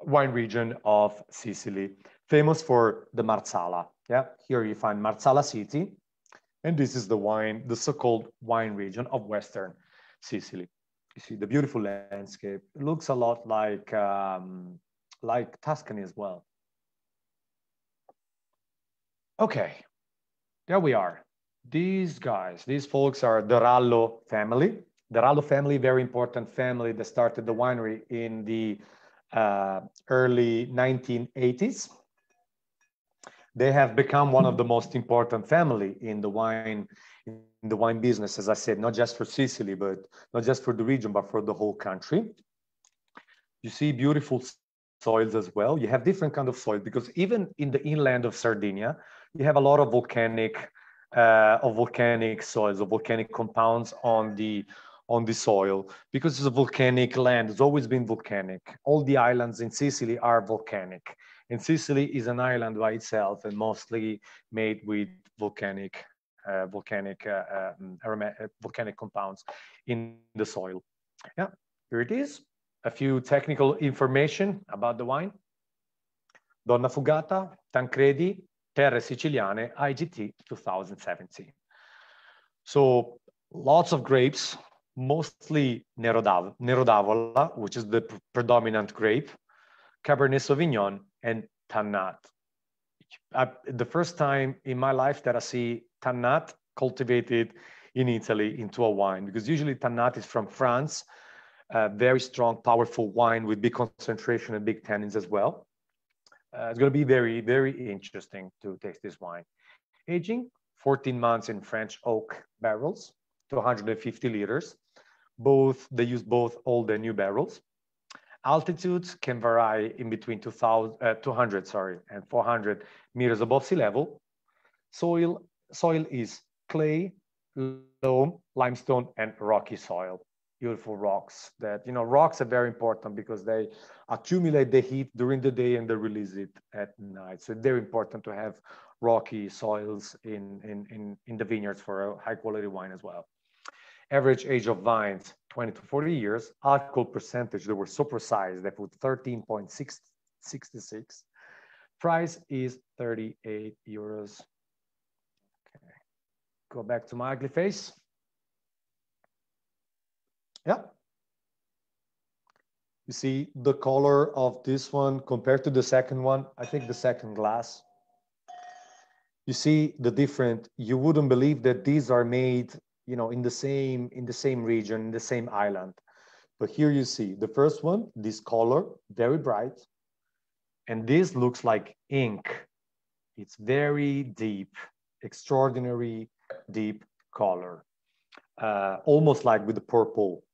S1: wine region of Sicily, famous for the Marsala. Yeah, here you find Marsala City, and this is the wine, the so-called wine region of Western Sicily. You see the beautiful landscape. It looks a lot like, um, like Tuscany as well. Okay, there we are. These guys, these folks are the Rallo family. The Rallo family, very important family that started the winery in the uh, early 1980s they have become one of the most important family in the wine in the wine business as i said not just for sicily but not just for the region but for the whole country. You see beautiful soils as well. You have different kind of soil because even in the inland of sardinia you have a lot of volcanic uh, of volcanic soils of volcanic compounds on the on the soil. Because it's a volcanic land it's always been volcanic. All the islands in sicily are volcanic and Sicily is an island by itself and mostly made with volcanic, uh, volcanic, uh, um, uh, volcanic compounds in the soil. Yeah, here it is. A few technical information about the wine. Donnafugata, Tancredi, Terre Siciliane, IGT 2017. So lots of grapes, mostly Nero d'Avola, which is the predominant grape, Cabernet Sauvignon, and Tannat. I, the first time in my life that I see Tannat cultivated in Italy into a wine, because usually Tannat is from France, very strong, powerful wine with big concentration and big tannins as well. Uh, it's going to be very, very interesting to taste this wine. Aging 14 months in French oak barrels to 150 liters. Both they use both old and new barrels. Altitudes can vary in between 2000, uh, 200 sorry, and 400 meters above sea level. Soil, soil is clay, loam, limestone, and rocky soil. Beautiful rocks that, you know, rocks are very important because they accumulate the heat during the day and they release it at night. So they're important to have rocky soils in, in, in, in the vineyards for a high quality wine as well average age of vines 20 to 40 years, alcohol percentage, they were so precise, they put 13.66. Price is 38 euros. Okay. Go back to my ugly face. Yeah. You see the color of this one compared to the second one. I think the second glass. you see the different, you wouldn't believe that these are made, you know, in the same, in the same region, in the same island. But here you see the first one, this color, very bright. And this looks like ink. It's very deep, extraordinary deep color. Uh, almost like with the purple,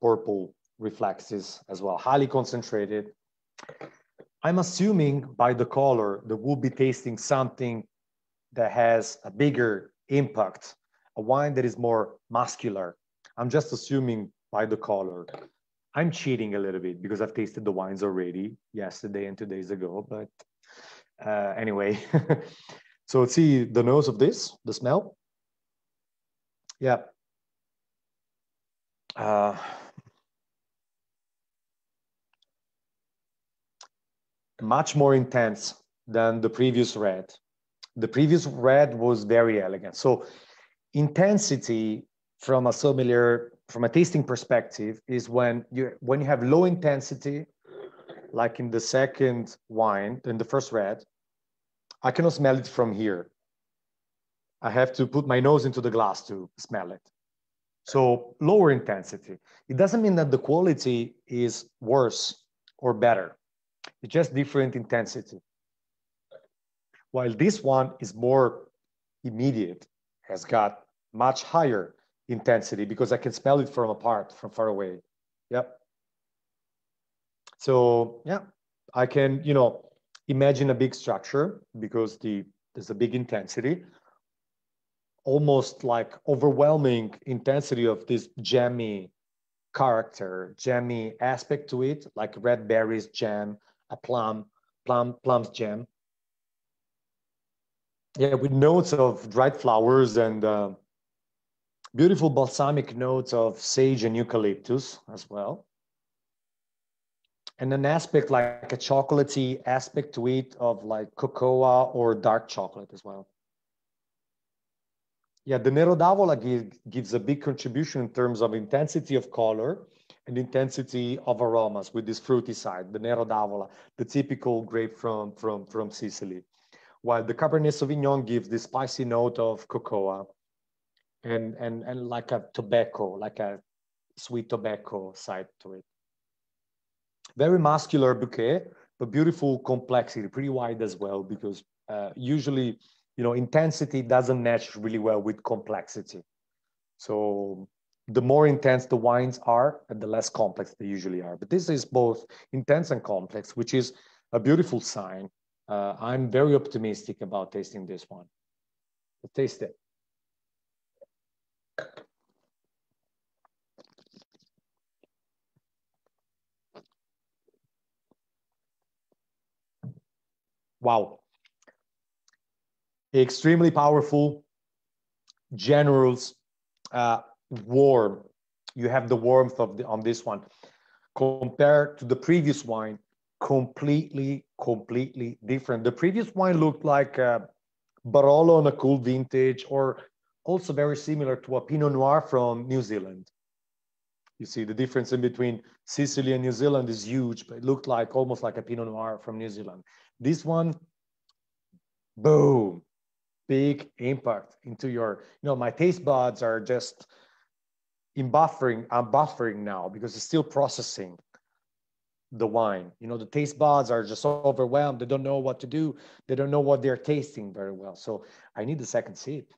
S1: purple reflexes as well, highly concentrated. I'm assuming by the color that we'll be tasting something that has a bigger impact, a wine that is more muscular. I'm just assuming by the color. I'm cheating a little bit because I've tasted the wines already yesterday and two days ago, but uh, anyway. *laughs* so let's see the nose of this, the smell. Yeah. Uh, much more intense than the previous red. The previous red was very elegant. So intensity from a sommelier, from a tasting perspective, is when you when you have low intensity, like in the second wine, in the first red, I cannot smell it from here. I have to put my nose into the glass to smell it. So lower intensity. It doesn't mean that the quality is worse or better. It's just different intensity. While this one is more immediate, has got much higher intensity because I can smell it from apart, from far away. Yep. So yeah, I can, you know, imagine a big structure because the there's a big intensity, almost like overwhelming intensity of this jammy character, jammy aspect to it, like red berries jam, a plum, plum, plums jam. Yeah, with notes of dried flowers and uh, beautiful balsamic notes of sage and eucalyptus as well. And an aspect like a chocolatey aspect to it of like cocoa or dark chocolate as well. Yeah, the Nero d'Avola give, gives a big contribution in terms of intensity of color and intensity of aromas with this fruity side, the Nero d'Avola, the typical grape from, from, from Sicily. While the Cabernet Sauvignon gives the spicy note of cocoa and, and, and like a tobacco, like a sweet tobacco side to it. Very muscular bouquet, but beautiful complexity, pretty wide as well, because uh, usually, you know, intensity doesn't match really well with complexity. So the more intense the wines are, the less complex they usually are. But this is both intense and complex, which is a beautiful sign. Uh, I'm very optimistic about tasting this one. Taste it. Wow. Extremely powerful, generous, uh, warm. You have the warmth of the, on this one. Compared to the previous wine, completely, completely different. The previous wine looked like a Barolo on a cool vintage, or also very similar to a Pinot Noir from New Zealand. You see the difference in between Sicily and New Zealand is huge, but it looked like almost like a Pinot Noir from New Zealand. This one, boom, big impact into your, you know, my taste buds are just in buffering, I'm buffering now because it's still processing the wine. You know, the taste buds are just overwhelmed. They don't know what to do. They don't know what they're tasting very well. So I need the second sip.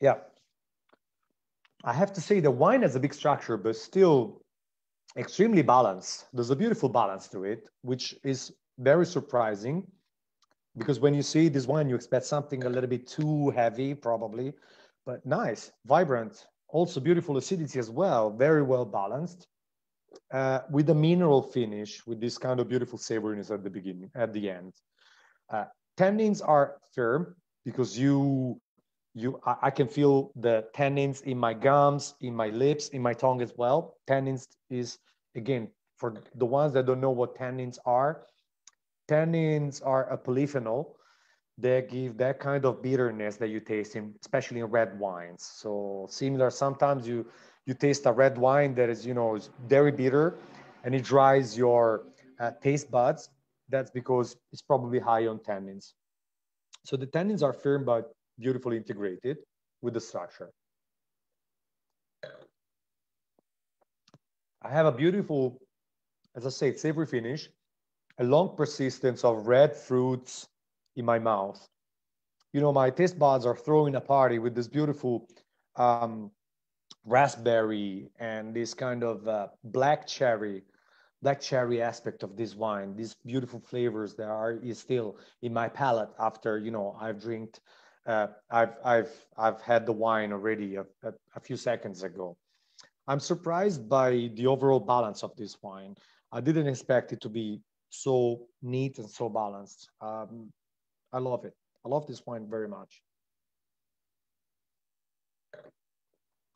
S1: Yeah. I have to say the wine has a big structure, but still extremely balanced. There's a beautiful balance to it, which is very surprising because when you see this wine, you expect something a little bit too heavy, probably, but nice, vibrant, also beautiful acidity as well, very well balanced, uh, with a mineral finish, with this kind of beautiful savoriness at the beginning, at the end. Uh, tannins are firm because you, you, I, I can feel the tannins in my gums, in my lips, in my tongue as well. Tannins is again for the ones that don't know what tannins are Tannins are a polyphenol that give that kind of bitterness that you taste in, especially in red wines. So similar, sometimes you you taste a red wine that is, you know, is very bitter and it dries your uh, taste buds. that's because it's probably high on tannins. So the tannins are firm but beautifully integrated with the structure. I have a beautiful, as I said, savory finish, a long persistence of red fruits in my mouth. You know, my taste buds are throwing a party with this beautiful um, raspberry and this kind of uh, black cherry black cherry aspect of this wine. These beautiful flavors that are is still in my palate after you know i've drinked uh, i've i've i've had the wine already a, a, a, few seconds ago. I'm surprised by the overall balance of this wine. I didn't expect it to be so neat and so balanced. Um, i love it i love this wine very much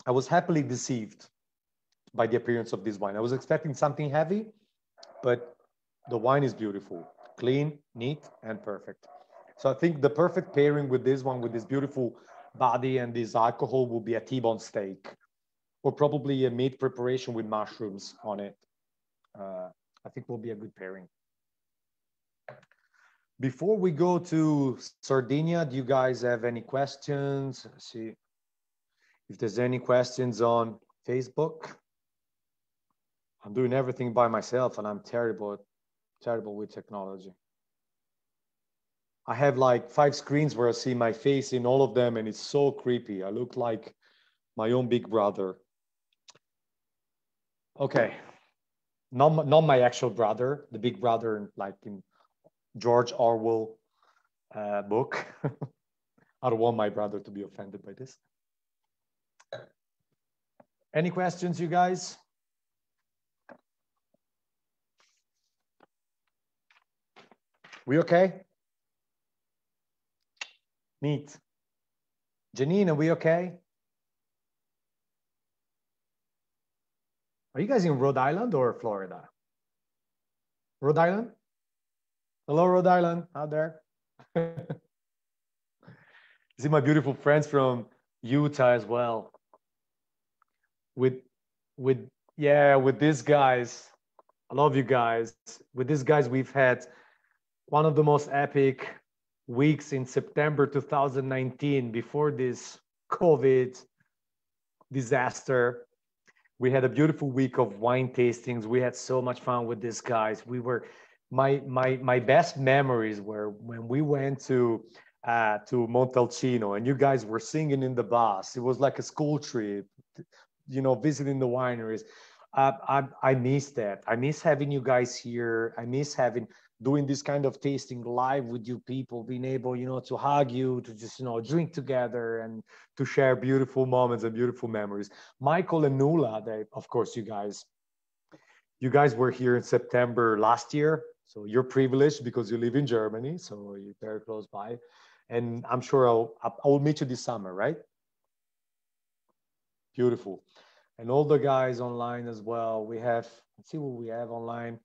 S1: I was happily deceived by the appearance of this wine. I was expecting something heavy, but the wine is beautiful, clean, neat, and perfect. So I think the perfect pairing with this one, with this beautiful body and this alcohol, will be a T-bone steak, or probably a meat preparation with mushrooms on it. Uh, I think will be a good pairing. Before we go to Sardinia, do you guys have any questions? Let's see, if there's any questions on Facebook, I'm doing everything by myself and I'm terrible, terrible with technology. I have like five screens where I see my face in all of them and it's so creepy. I look like my own big brother. Okay, not, not my actual brother, the big brother like in George Orwell uh, book. I don't want my brother to be offended by this. Any questions, you guys? We okay? Neat. Janine, are we okay? Are you guys in Rhode Island or Florida? Rhode Island? Hello, Rhode Island. Out there. *laughs* See my beautiful friends from Utah as well. With with yeah with these guys. I love you guys. With these guys we've had one of the most epic weeks in september 2019 before this covid disaster. We had a beautiful week of wine tastings. We had so much fun with these guys. We were my my my best memories were when we went to uh, to Montalcino and you guys were singing in the bus. It was like a school trip you know, visiting the wineries. Uh, I, I miss that. I miss having you guys here. I miss having doing this kind of tasting live with you people, being able, you know, to hug you, to just, you know, drink together and to share beautiful moments and beautiful memories. Michael and Nuala, they, of course, you guys, you guys were here in September last year. So you're privileged because you live in Germany. So you're very close by. And I'm sure I'll, I will meet you this summer, right? Beautiful. And all the guys online as well. We have, let's see what we have online.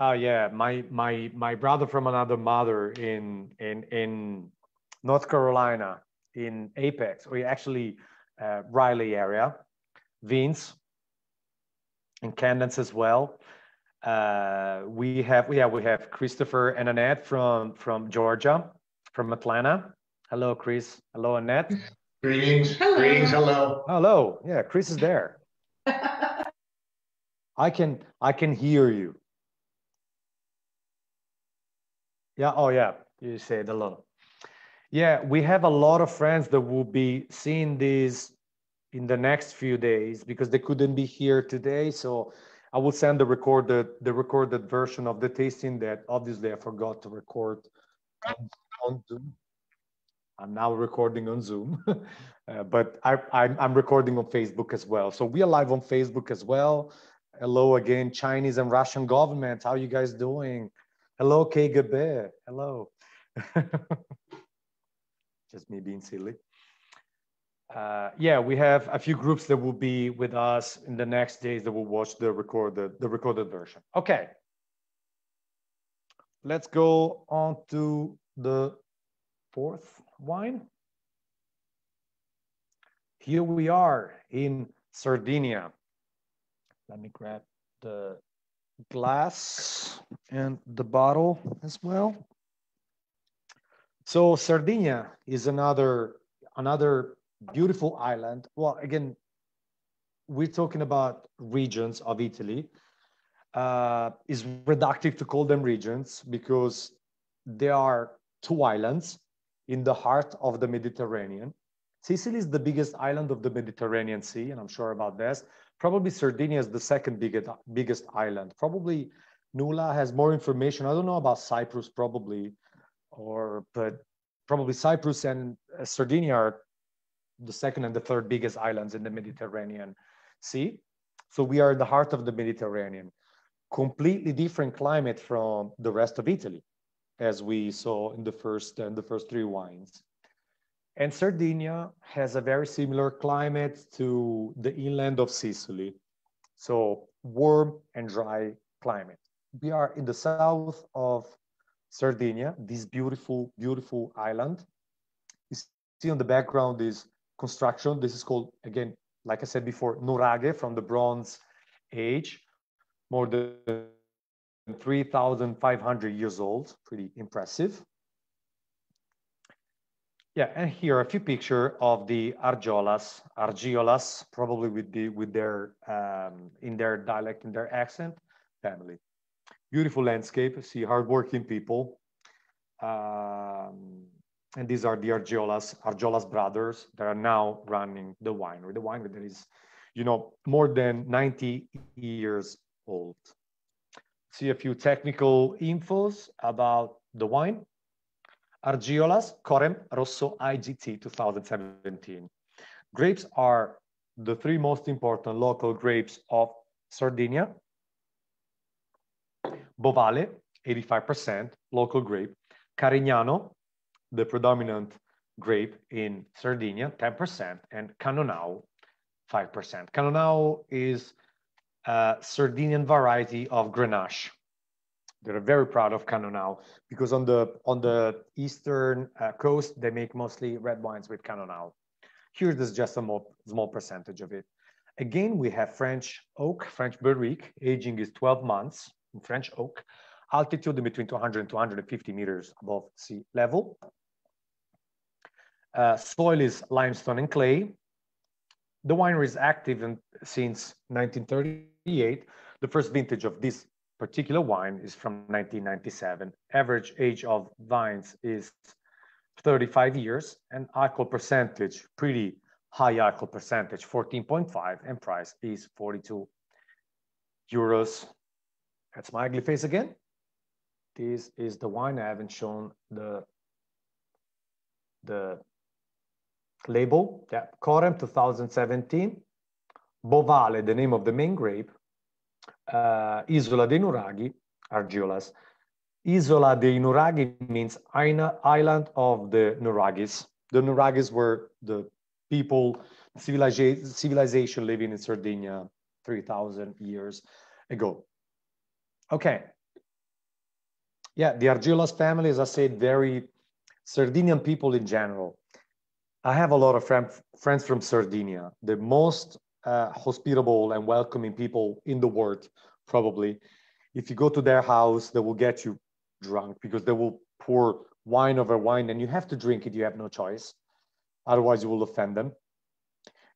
S1: Oh yeah, my my my brother from another mother in in in North Carolina in Apex, or actually uh, Raleigh area. Vince in Candence as well. Uh, we have yeah we have Christopher and Annette from from Georgia, from Atlanta. Hello, Chris. Hello, Annette.
S3: Greetings. Hello. Greetings. Hello.
S1: Hello. Yeah, Chris is there. *laughs* I can I can hear you. Yeah. Oh, yeah. You said hello. Yeah, we have a lot of friends that will be seeing this in the next few days because they couldn't be here today. So I will send the recorded the recorded version of the tasting that obviously I forgot to record on, on Zoom. I'm now recording on Zoom, *laughs* uh, but I, am recording on Facebook as well. So we are live on Facebook as well. Hello again, Chinese and Russian government. How are you guys doing? Hello, KGB. Hello. *laughs* Just me being silly. Uh, yeah, we have a few groups that will be with us in the next days that will watch the recorded the recorded version. Okay. Let's go on to the fourth wine. Here we are in Sardinia. Let me grab the glass and the bottle as well. So Sardinia is another another beautiful island. Well, again, we're talking about regions of Italy. Uh, is reductive to call them regions because there are two islands in the heart of the Mediterranean. Sicily is the biggest island of the Mediterranean Sea, and I'm sure about this. Probably Sardinia is the second biggest, biggest island. Probably Nuala has more information. I don't know about Cyprus, probably, or but probably Cyprus and uh, Sardinia are the second and the third biggest islands in the Mediterranean Sea. So we are in the heart of the Mediterranean. Completely different climate from the rest of Italy, as we saw in the first and the first three wines. And Sardinia has a very similar climate to the inland of Sicily. So warm and dry climate. We are in the south of Sardinia, this beautiful, beautiful island. You see on the background is construction. This is called, again, like I said before, nuraghe from the Bronze Age, more than 3,500 years old, pretty impressive. Yeah, and here are a few pictures of the Argiolas, Argiolas, probably with the with their um, in their dialect, in their accent, family. Beautiful landscape. See hardworking people. Um, and these are the Argiolas, Argiolas brothers that are now running the winery. The winery that is, you know, more than 90 years old. See a few technical infos about the wine. Argiolas Korem Rosso IGT 2017. Grapes are the three most important local grapes of Sardinia. Bovale, 85% local grape. Carignano, the predominant grape in Sardinia, 10%, and Cannonau, 5%. Cannonau is a Sardinian variety of Grenache. They're very proud of Cannonau because on the on the eastern uh, coast they make mostly red wines with Cannonau. Here there's just a more, small percentage of it. Again, we have French oak, French barrique. Aging is 12 months in French oak. Altitude in between 200 and 250 meters above sea level. Uh, soil is limestone and clay. The winery is active in, since 1938. The first vintage of this particular wine is from 1997. Average age of vines is 35 years and alcohol percentage, pretty high alcohol percentage, 14.5 and price is 42 euros. That's my ugly face again. This is the wine. I haven't shown the, the label. Yeah, Korem 2017. Bovale, the name of the main grape uh, Isola dei Nuraghi, Argiolas. Isola dei Nuraghi means island of the Nuragis. The Nuragis were the people, civilization, civilization living in Sardinia 3,000 years ago. Okay. Yeah, the Argiolas family, as I said, very Sardinian people in general. I have a lot of friend, friends from Sardinia. The most uh, hospitable and welcoming people in the world, probably. If you go to their house, they will get you drunk because they will pour wine over wine and you have to drink it. You have no choice. Otherwise, you will offend them.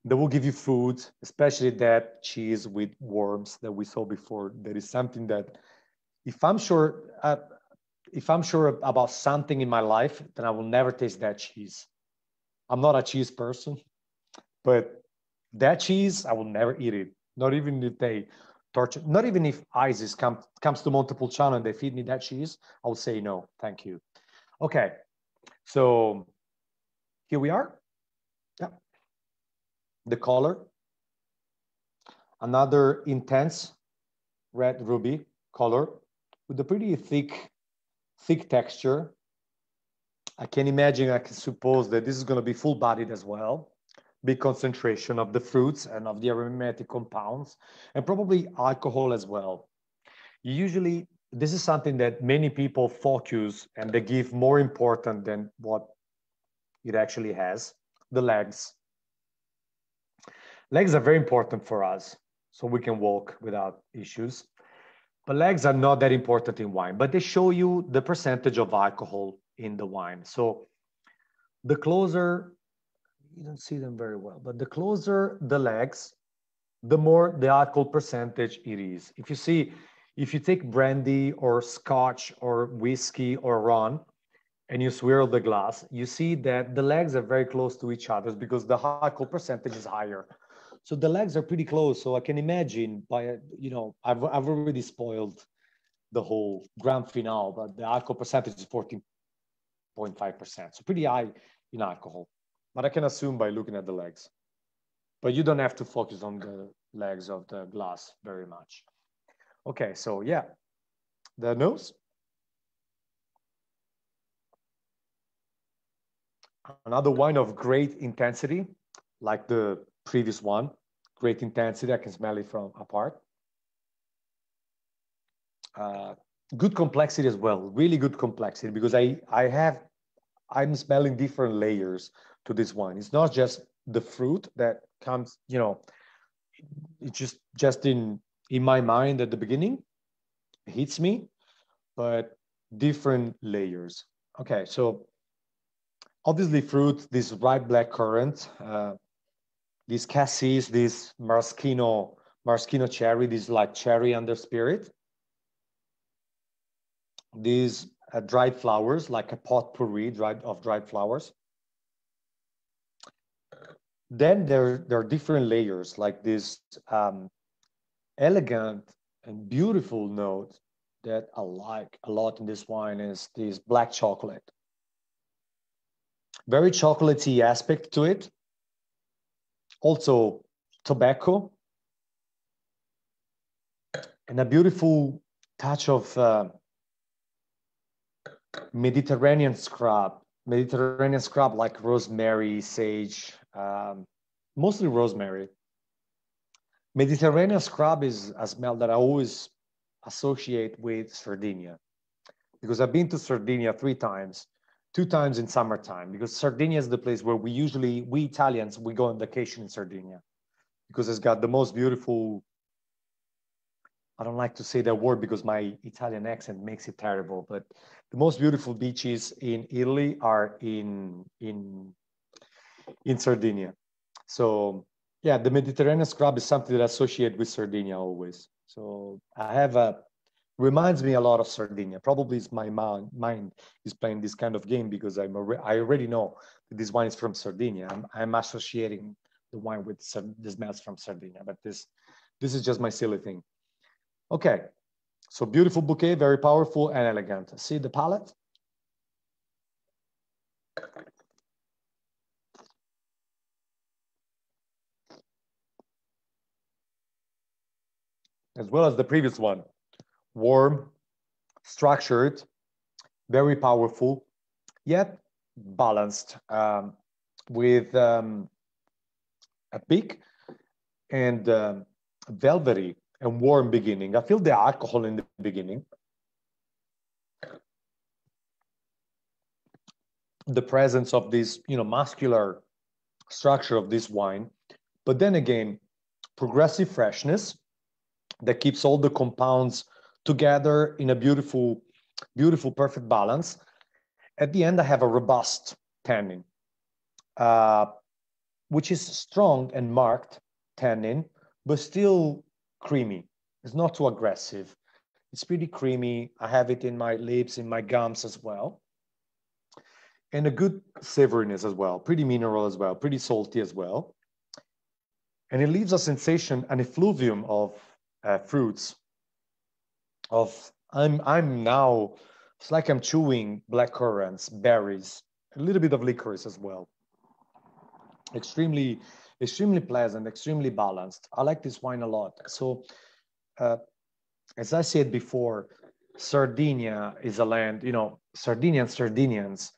S1: They will give you food, especially that cheese with worms that we saw before. That is something that, if I'm sure, uh, if I'm sure about something in my life, then I will never taste that cheese. I'm not a cheese person, but that cheese, I will never eat it. Not even if they torture, not even if ISIS come, comes to multiple Montepulciano and they feed me that cheese, I will say no, thank you. Okay, so here we are. Yeah. The color, another intense red ruby color with a pretty thick, thick texture. I can imagine, I can suppose that this is gonna be full bodied as well big concentration of the fruits and of the aromatic compounds, and probably alcohol as well. Usually, this is something that many people focus and they give more important than what it actually has, the legs. Legs are very important for us, so we can walk without issues. But legs are not that important in wine, but they show you the percentage of alcohol in the wine. So the closer, you don't see them very well, but the closer the legs, the more the alcohol percentage it is. If you see, if you take brandy or scotch or whiskey or rum and you swirl the glass, you see that the legs are very close to each other because the alcohol percentage is higher. So the legs are pretty close. So I can imagine by, you know, I've, I've already spoiled the whole grand finale, but the alcohol percentage is 14.5%. So pretty high in alcohol. But I can assume by looking at the legs. But you don't have to focus on the legs of the glass very much. Okay, so yeah, the nose. Another wine of great intensity, like the previous one, great intensity. I can smell it from apart. Uh, good complexity as well, really good complexity because I, I have, I'm smelling different layers to this wine. It's not just the fruit that comes, you know, it's just, just in, in my mind at the beginning, hits me, but different layers. Okay, so obviously fruit, this ripe black currant, uh, these cassis, this maraschino, maraschino cherry, this like cherry under spirit. These uh, dried flowers, like a potpourri dried, of dried flowers. Then there, there are different layers, like this um, elegant and beautiful note that I like a lot in this wine is this black chocolate. Very chocolatey aspect to it, also tobacco, and a beautiful touch of uh, Mediterranean scrub, Mediterranean scrub like rosemary, sage, um, mostly rosemary. Mediterranean scrub is a smell that I always associate with Sardinia because I've been to Sardinia three times two times in summertime because Sardinia is the place where we usually, we Italians, we go on vacation in Sardinia because it's got the most beautiful, I don't like to say that word because my Italian accent makes it terrible, but the most beautiful beaches in Italy are in, in, in Sardinia. So yeah, the Mediterranean scrub is something that I associate with Sardinia always. So I have a reminds me a lot of Sardinia. Probably it's my mind, mind is playing this kind of game because I'm I already know that this wine is from Sardinia. I'm, I'm associating the wine with the smells from Sardinia, but this this is just my silly thing. Okay, so beautiful bouquet, very powerful and elegant. See the palette? As well as the previous one warm, structured, very powerful, yet balanced um, with um, a big and um, velvety and warm beginning. I feel the alcohol in the beginning. The presence of this, you know, muscular structure of this wine, but then again, progressive freshness that keeps all the compounds together in a beautiful, beautiful, perfect balance. At the end, I have a robust tannin, uh, which is strong and marked tannin, but still creamy. It's not too aggressive. It's pretty creamy. I have it in my lips, in my gums as well. And a good savoriness as well, pretty mineral as well, pretty salty as well. And it leaves a sensation, an effluvium of uh, fruits of I'm I'm now it's like I'm chewing black currants, berries, a little bit of licorice as well. Extremely, extremely pleasant, extremely balanced. I like this wine a lot. So, uh, as I said before, Sardinia is a land. You know, Sardinian Sardinians,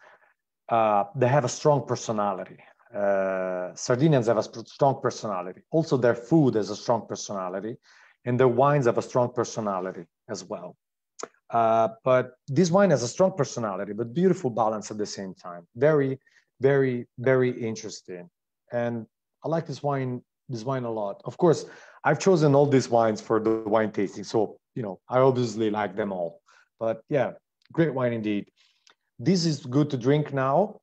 S1: uh, they have a strong personality. Uh, Sardinians have a strong personality. Also, their food has a strong personality and their wines have a strong personality as well. Uh, but this wine has a strong personality, but beautiful balance at the same time. Very, very, very interesting. And I like this wine, this wine a lot. Of course, I've chosen all these wines for the wine tasting. So you know, I obviously like them all. But yeah, great wine indeed. This is good to drink now.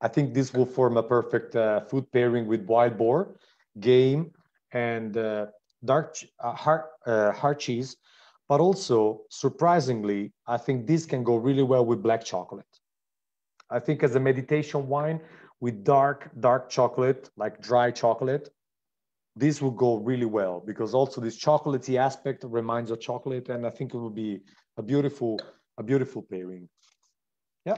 S1: I think this will form a perfect uh, food pairing with wild boar, game, and uh, dark uh, hard, uh, hard cheese. But also, surprisingly, I think this can go really well with black chocolate. I think as a meditation wine with dark, dark chocolate, like dry chocolate, this will go really well because also this chocolatey aspect reminds of chocolate, and I think it will be a beautiful, a beautiful pairing. Yeah.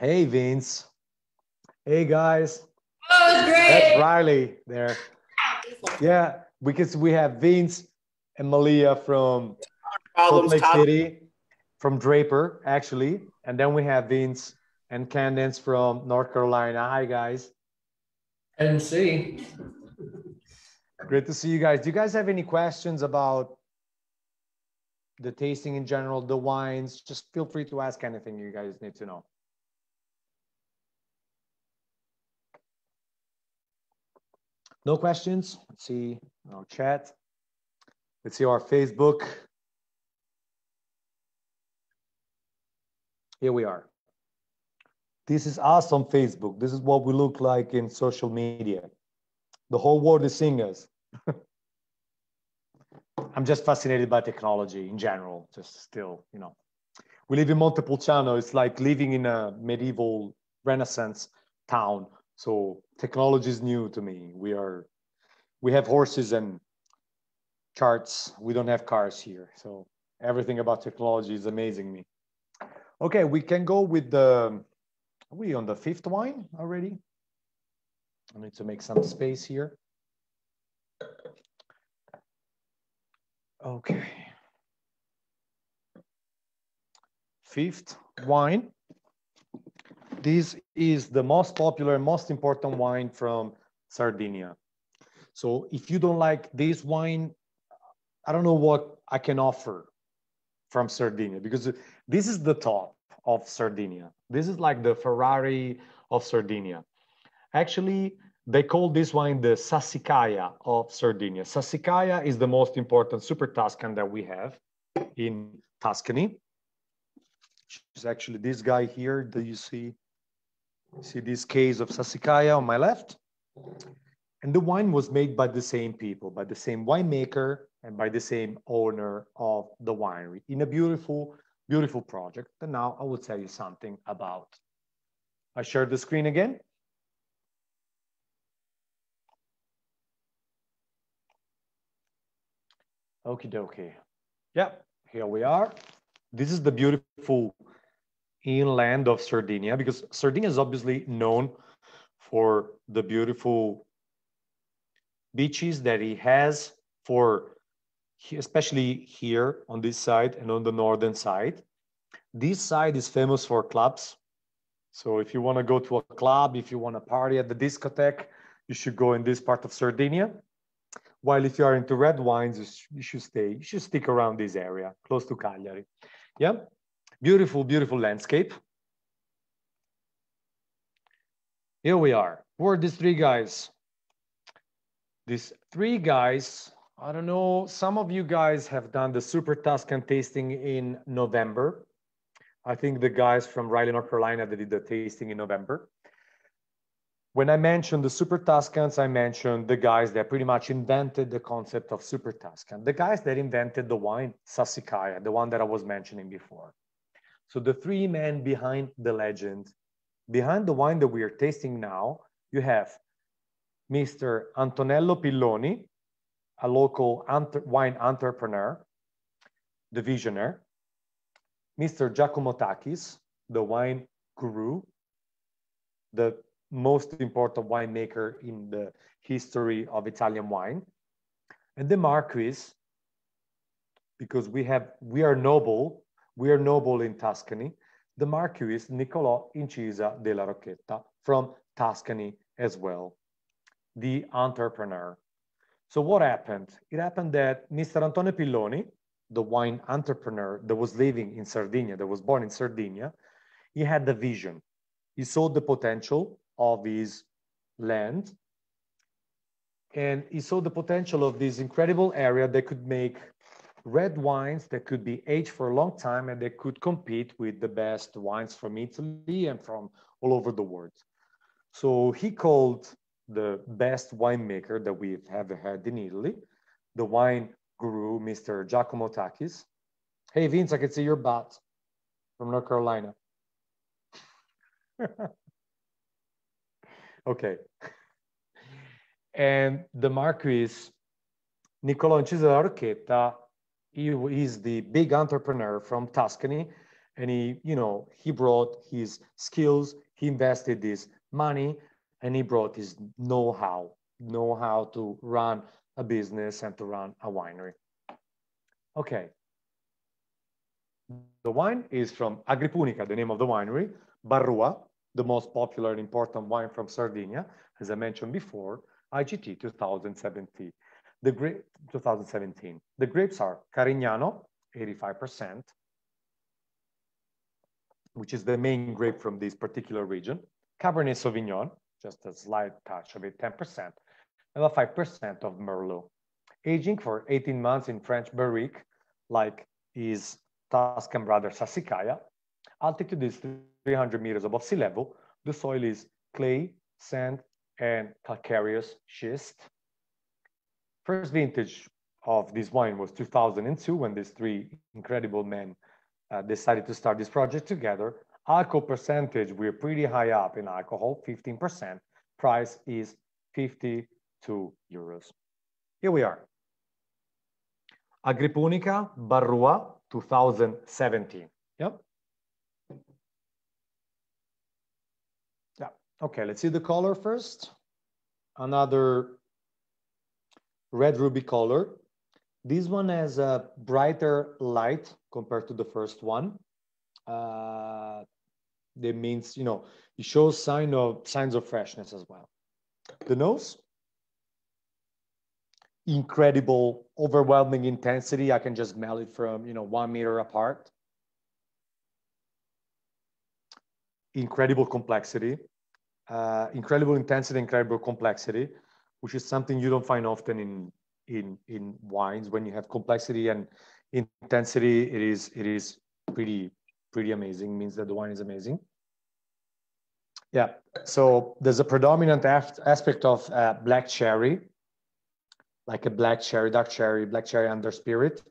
S1: Hey, Vince. Hey, guys.
S2: Oh, great.
S1: That's Riley there. Yeah, because we have Vince and Malia from Salt Lake City, from Draper, actually. And then we have Vince and Candace from North Carolina. Hi, guys.
S4: NC.
S1: Great to see you guys. Do you guys have any questions about the tasting in general, the wines? Just feel free to ask anything you guys need to know. No questions? Let's see our chat. Let's see our Facebook. Here we are. This is us on Facebook. This is what we look like in social media. The whole world is seeing us. *laughs* I'm just fascinated by technology in general, just still, you know. We live in Montepulciano. It's like living in a medieval Renaissance town. So technology is new to me. We are, we have horses and charts. We don't have cars here. So everything about technology is amazing me. Okay, we can go with the, are we on the fifth wine already? I need to make some space here. Okay. Fifth wine. This is the most popular most important wine from Sardinia. So if you don't like this wine, I don't know what I can offer from Sardinia because this is the top of Sardinia. This is like the Ferrari of Sardinia. Actually, they call this wine the Sassicaia of Sardinia. Sassicaia is the most important Super Tuscan that we have in Tuscany. It's actually this guy here that you see. See this case of Sassicaia on my left? And the wine was made by the same people, by the same winemaker and by the same owner of the winery in a beautiful, beautiful project. And now I will tell you something about. I share the screen again. Okie dokie. Yeah, here we are. This is the beautiful inland of Sardinia because Sardinia is obviously known for the beautiful beaches that it has for especially here on this side and on the northern side. This side is famous for clubs. So if you want to go to a club, if you want to party at the discotheque, you should go in this part of Sardinia. While if you are into red wines, you should stay, you should stick around this area, close to Cagliari. Yeah, beautiful, beautiful landscape. Here we are. Who are these three guys? These three guys, I don't know, some of you guys have done the Super Tuscan tasting in November. I think the guys from Raleigh, North Carolina, that did the tasting in November. When I mentioned the Super Tuscans, I mentioned the guys that pretty much invented the concept of Super Tuscan, the guys that invented the wine Sassicaia, the one that I was mentioning before. So the three men behind the legend, behind the wine that we are tasting now, you have Mr. Antonello Pilloni, a local wine entrepreneur, the visionary, Mr. Giacomo Tachis, the wine guru, the most important winemaker in the history of Italian wine. And the Marquis, because we have we are noble, we are noble in Tuscany. The Marquis Niccolò Incisa della Rocchetta from Tuscany as well, the entrepreneur. So what happened? It happened that Mr. Antonio Pilloni, the wine entrepreneur that was living in Sardinia, that was born in Sardinia, he had the vision. He saw the potential of his land And he saw the potential of this incredible area that could make red wines that could be aged for a long time and they could compete with the best wines from Italy and from all over the world. So he called the best winemaker that we've ever had in Italy, the wine guru, Mr. Giacomo Tachis. Hey, Vince, I can see your butt from North Carolina. *laughs* okay. And the Marquis, Niccolò Incisa della Rocchetta, he is the big entrepreneur from Tuscany. And he, you know, he brought his skills, he invested his money, and he brought his know-how, know-how to run a business and to run a winery. Okay. The wine is from Agripunica, the name of the winery, Barrua, the most popular and important wine from Sardinia, as I mentioned before, IGT 2017. The grape 2017. The grapes are Carignano, 85%, which is the main grape from this particular region. Cabernet Sauvignon, just a slight touch of it, 10%, about 5% of Merlot. Aging for 18 months in French barrique, like is Tuscan brother Sassicaia. Altitude is 300 meters above sea level. The soil is clay, sand, and calcareous schist. First vintage of this wine was 2002 when these three incredible men uh, decided to start this project together. Alcohol percentage, we're pretty high up in alcohol, 15%. Price is 52 euros. Here we are. Agripunica Barrua 2017. Yep. Yeah. Okay, let's see the color first. Another red ruby color. This one has a brighter light compared to the first one. Uh, that means, you know, it shows sign of signs of freshness as well. The nose, incredible, overwhelming intensity. I can just smell it from, you know, one meter apart. Incredible complexity, uh, incredible intensity, incredible complexity, which is something you don't find often in in in wines. When you have complexity and intensity, it is it is pretty pretty amazing. Means that the wine is amazing. Yeah. So there's a predominant aspect of uh, black cherry, like a black cherry, dark cherry, black cherry under spirit,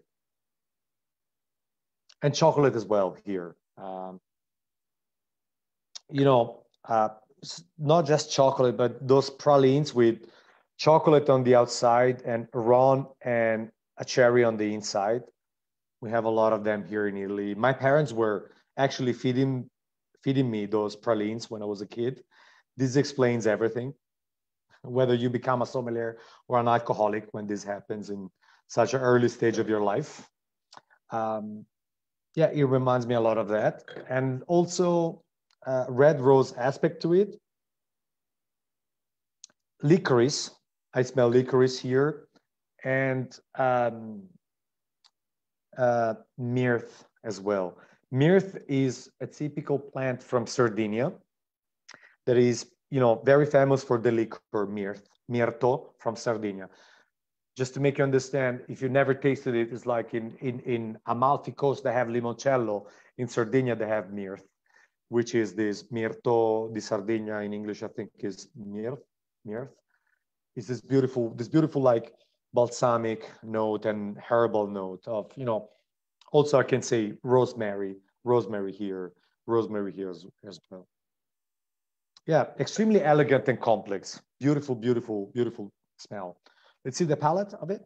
S1: and chocolate as well here. Um, you know, uh, not just chocolate, but those pralines with chocolate on the outside and ron and a cherry on the inside. We have a lot of them here in Italy. My parents were actually feeding feeding me those pralines when I was a kid. This explains everything. Whether you become a sommelier or an alcoholic when this happens in such an early stage of your life. Um, yeah, it reminds me a lot of that. And also uh, red rose aspect to it. Licorice, I smell licorice here. And um, uh, myrrh as well. Myrrh is a typical plant from Sardinia that is, you know, very famous for the liquor myrrh, mirto from Sardinia. Just to make you understand, if you never tasted it, it's like in, in, in Amalfi Coast, they have limoncello. In Sardinia, they have myrrh, which is this mirto di Sardinia in English, I think is myrrh, myrrh. It's this beautiful, this beautiful like balsamic note and herbal note of, you know, also, I can say rosemary, rosemary here, rosemary here as, as well. Yeah, extremely elegant and complex. Beautiful, beautiful, beautiful smell. Let's see the palette of it.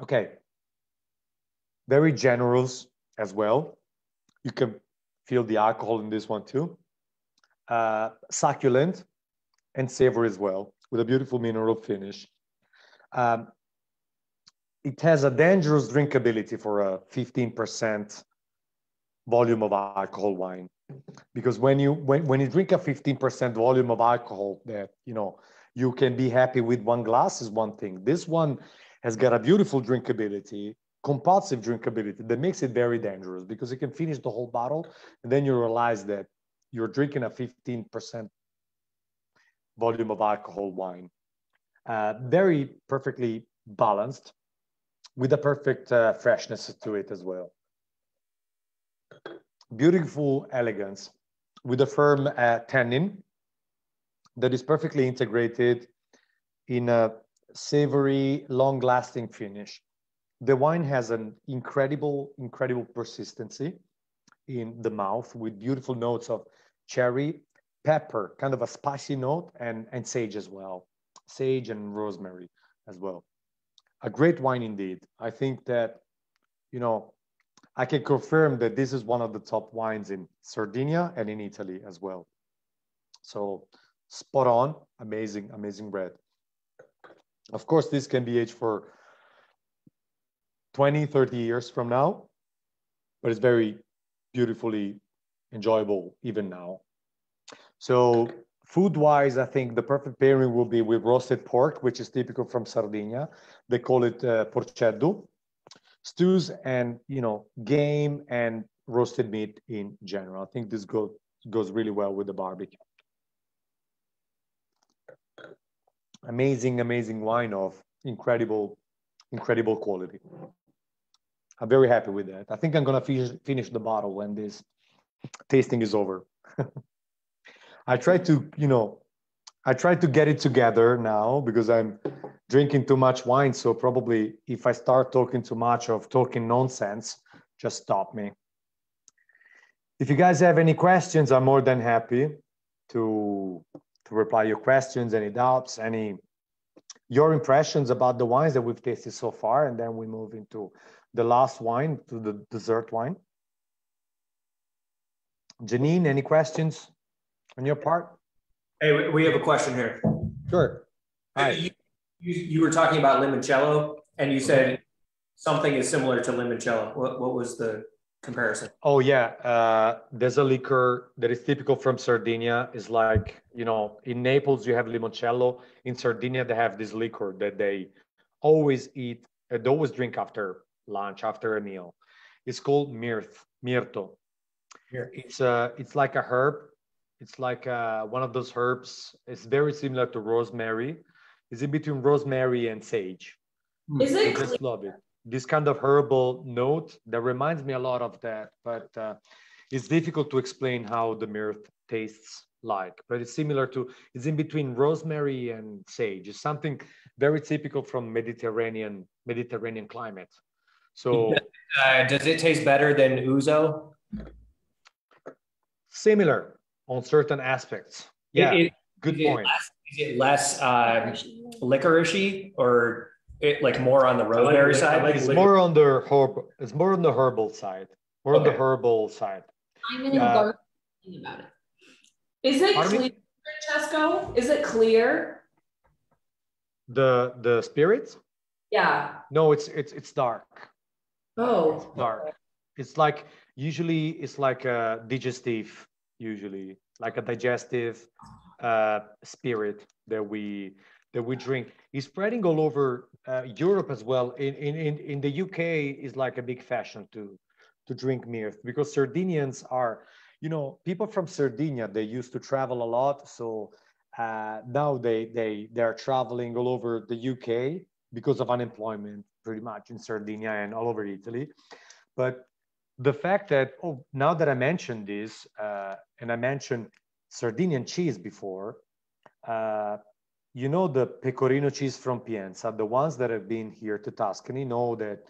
S1: Okay, very generous as well. You can feel the alcohol in this one too. Uh, succulent and savory as well, with a beautiful mineral finish. Um, it has a dangerous drinkability for a 15% volume of alcohol wine. Because when you when, when you drink a 15% volume of alcohol that you know you can be happy with one glass is one thing. This one has got a beautiful drinkability compulsive drinkability that makes it very dangerous because you can finish the whole bottle and then you realize that you're drinking a 15% volume of alcohol wine. Uh, very perfectly balanced with a perfect uh, freshness to it as well. Beautiful elegance with a firm uh, tannin that is perfectly integrated in a savory, long lasting finish. The wine has an incredible, incredible persistency in the mouth with beautiful notes of cherry, pepper, kind of a spicy note, and, and sage as well, sage and rosemary as well. A great wine indeed. I think that, you know, I can confirm that this is one of the top wines in Sardinia and in Italy as well. So spot on, amazing, amazing bread. Of course, this can be aged for 20, 30 years from now, but it's very beautifully enjoyable even now. So food-wise, I think the perfect pairing will be with roasted pork, which is typical from Sardinia. They call it uh, porceddu. Stews and you know game and roasted meat in general. I think this goes goes really well with the barbecue. Amazing, amazing wine of incredible, incredible quality. I'm very happy with that. I think I'm gonna finish, finish the bottle when this tasting is over. *laughs* I try to, you know, I try to get it together now because I'm drinking too much wine. So probably if I start talking too much of talking nonsense, just stop me. If you guys have any questions, I'm more than happy to to reply your questions, any doubts, any your impressions about the wines that we've tasted so far, and then we move into the last wine, to the dessert wine. Janine, any questions on your part?
S5: Hey, we have a question here.
S1: Sure. Hi.
S5: You, you, you were talking about limoncello, and you said something is similar to limoncello. What, what was the comparison?
S1: Oh yeah, uh, there's a liquor that is typical from Sardinia. Is like you know in Naples you have limoncello. In Sardinia they have this liquor that they always eat. Uh, they always drink after lunch, after a meal. It's called mirth, mirto.
S5: Here.
S1: It's uh, it's like a herb. It's like uh, one of those herbs. It's very similar to rosemary. It's in between rosemary and sage.
S2: Is
S1: I just love it. This kind of herbal note that reminds me a lot of that, but uh, it's difficult to explain how the mirth tastes like. But it's similar to, it's in between rosemary and sage. It's something very typical from Mediterranean Mediterranean climate. So *laughs*
S5: Uh, does it taste better than ouzo?
S1: similar on certain aspects. Yeah,
S5: It- it-
S1: good
S5: is it
S1: point.
S5: less- Is it less uh, licoricey or it like more on the rosemary
S4: lic-
S5: side?
S4: like
S1: It's
S4: liquor.
S1: more on the herb. It's more on the herbal side. More on the herbal side.
S6: I'm in
S1: Yeah.
S6: a about it.
S2: Is it
S1: Pardon me?
S2: clear, Francesco? Is it clear?
S1: The the spirit?
S2: Yeah.
S1: No, it's it's it's dark.
S2: Oh.
S1: dark. It's like usually it's like a digestive, usually like a digestive uh, spirit that we that we drink. It's spreading all over uh, Europe as well. In, in in in the UK is like a big fashion to to drink mirth because Sardinians are, you know, people from Sardinia they used to travel a lot, so uh, now they they they're traveling all over the UK because of unemployment, pretty much in Sardinia and all over Italy. But the fact that, oh, now that I mentioned this, uh, and I mentioned Sardinian cheese before, uh, you know the pecorino cheese from Pienza, the ones that have been here to Tuscany know that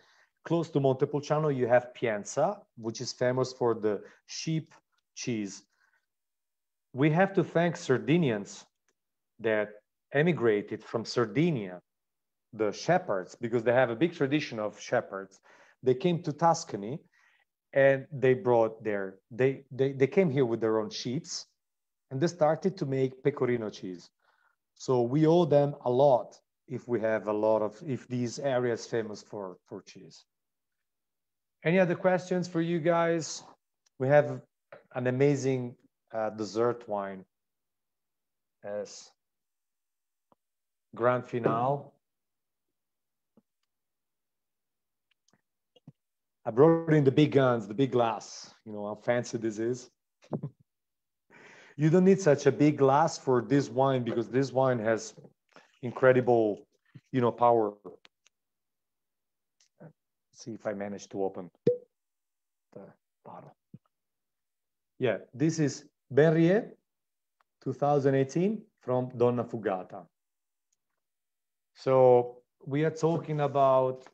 S1: close to Montepulciano you have Pienza, which is famous for the sheep cheese. We have to thank Sardinians that emigrated from Sardinia, the shepherds, because they have a big tradition of shepherds. They came to Tuscany and they brought their, they, they, they came here with their own sheeps and they started to make pecorino cheese. So we owe them a lot if we have a lot of, if these areas famous for, for cheese. Any other questions for you guys? We have an amazing uh, dessert wine as grand finale. I brought in the big guns, the big glass. You know how fancy this is. *laughs* you don't need such a big glass for this wine because this wine has incredible, you know, power. Let's see if I manage to open the bottle. Yeah, this is Ben Ryé 2018 from Donnafugata. So we are talking about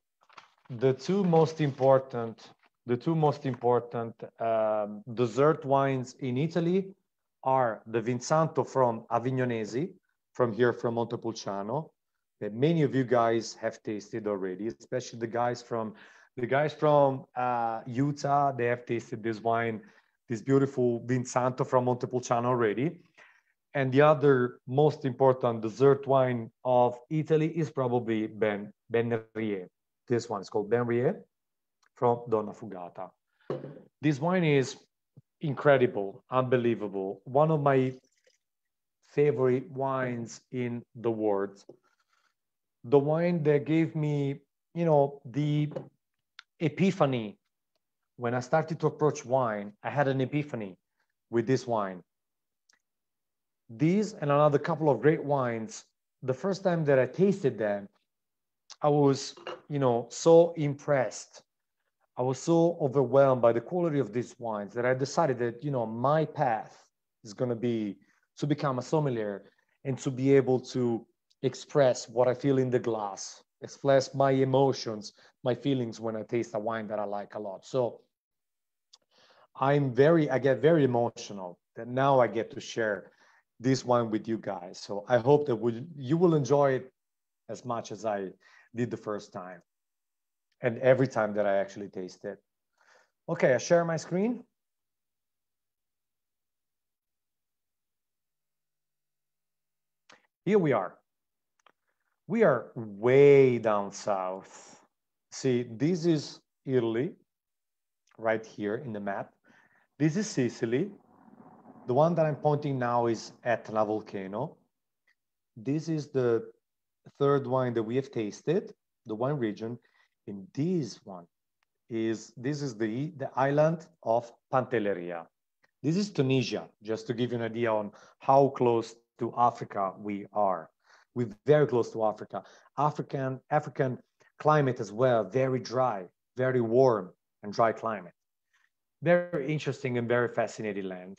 S1: the two most important, the two most important um, dessert wines in Italy are the Vinsanto from Avignonesi, from here from Montepulciano, that many of you guys have tasted already, especially the guys from the guys from uh, Utah. They have tasted this wine, this beautiful Vinsanto from Montepulciano already. And the other most important dessert wine of Italy is probably Ben Benriet. This one is called Ben Ryé from Donnafugata. This wine is incredible, unbelievable. One of my favorite wines in the world. The wine that gave me, you know, the epiphany when I started to approach wine. I had an epiphany with this wine these and another couple of great wines the first time that i tasted them i was you know so impressed i was so overwhelmed by the quality of these wines that i decided that you know my path is going to be to become a sommelier and to be able to express what i feel in the glass express my emotions my feelings when i taste a wine that i like a lot so i'm very i get very emotional that now i get to share this one with you guys. So I hope that we, you will enjoy it as much as I did the first time and every time that I actually taste it. Okay, I share my screen. Here we are. We are way down south. See, this is Italy, right here in the map. This is Sicily, the one that I'm pointing now is Etna volcano. This is the third wine that we have tasted, the wine region. And this one is, this is the, the island of Pantelleria. This is Tunisia, just to give you an idea on how close to Africa we are. We're very close to Africa. African, African climate as well, very dry, very warm and dry climate. Very interesting and very fascinating land.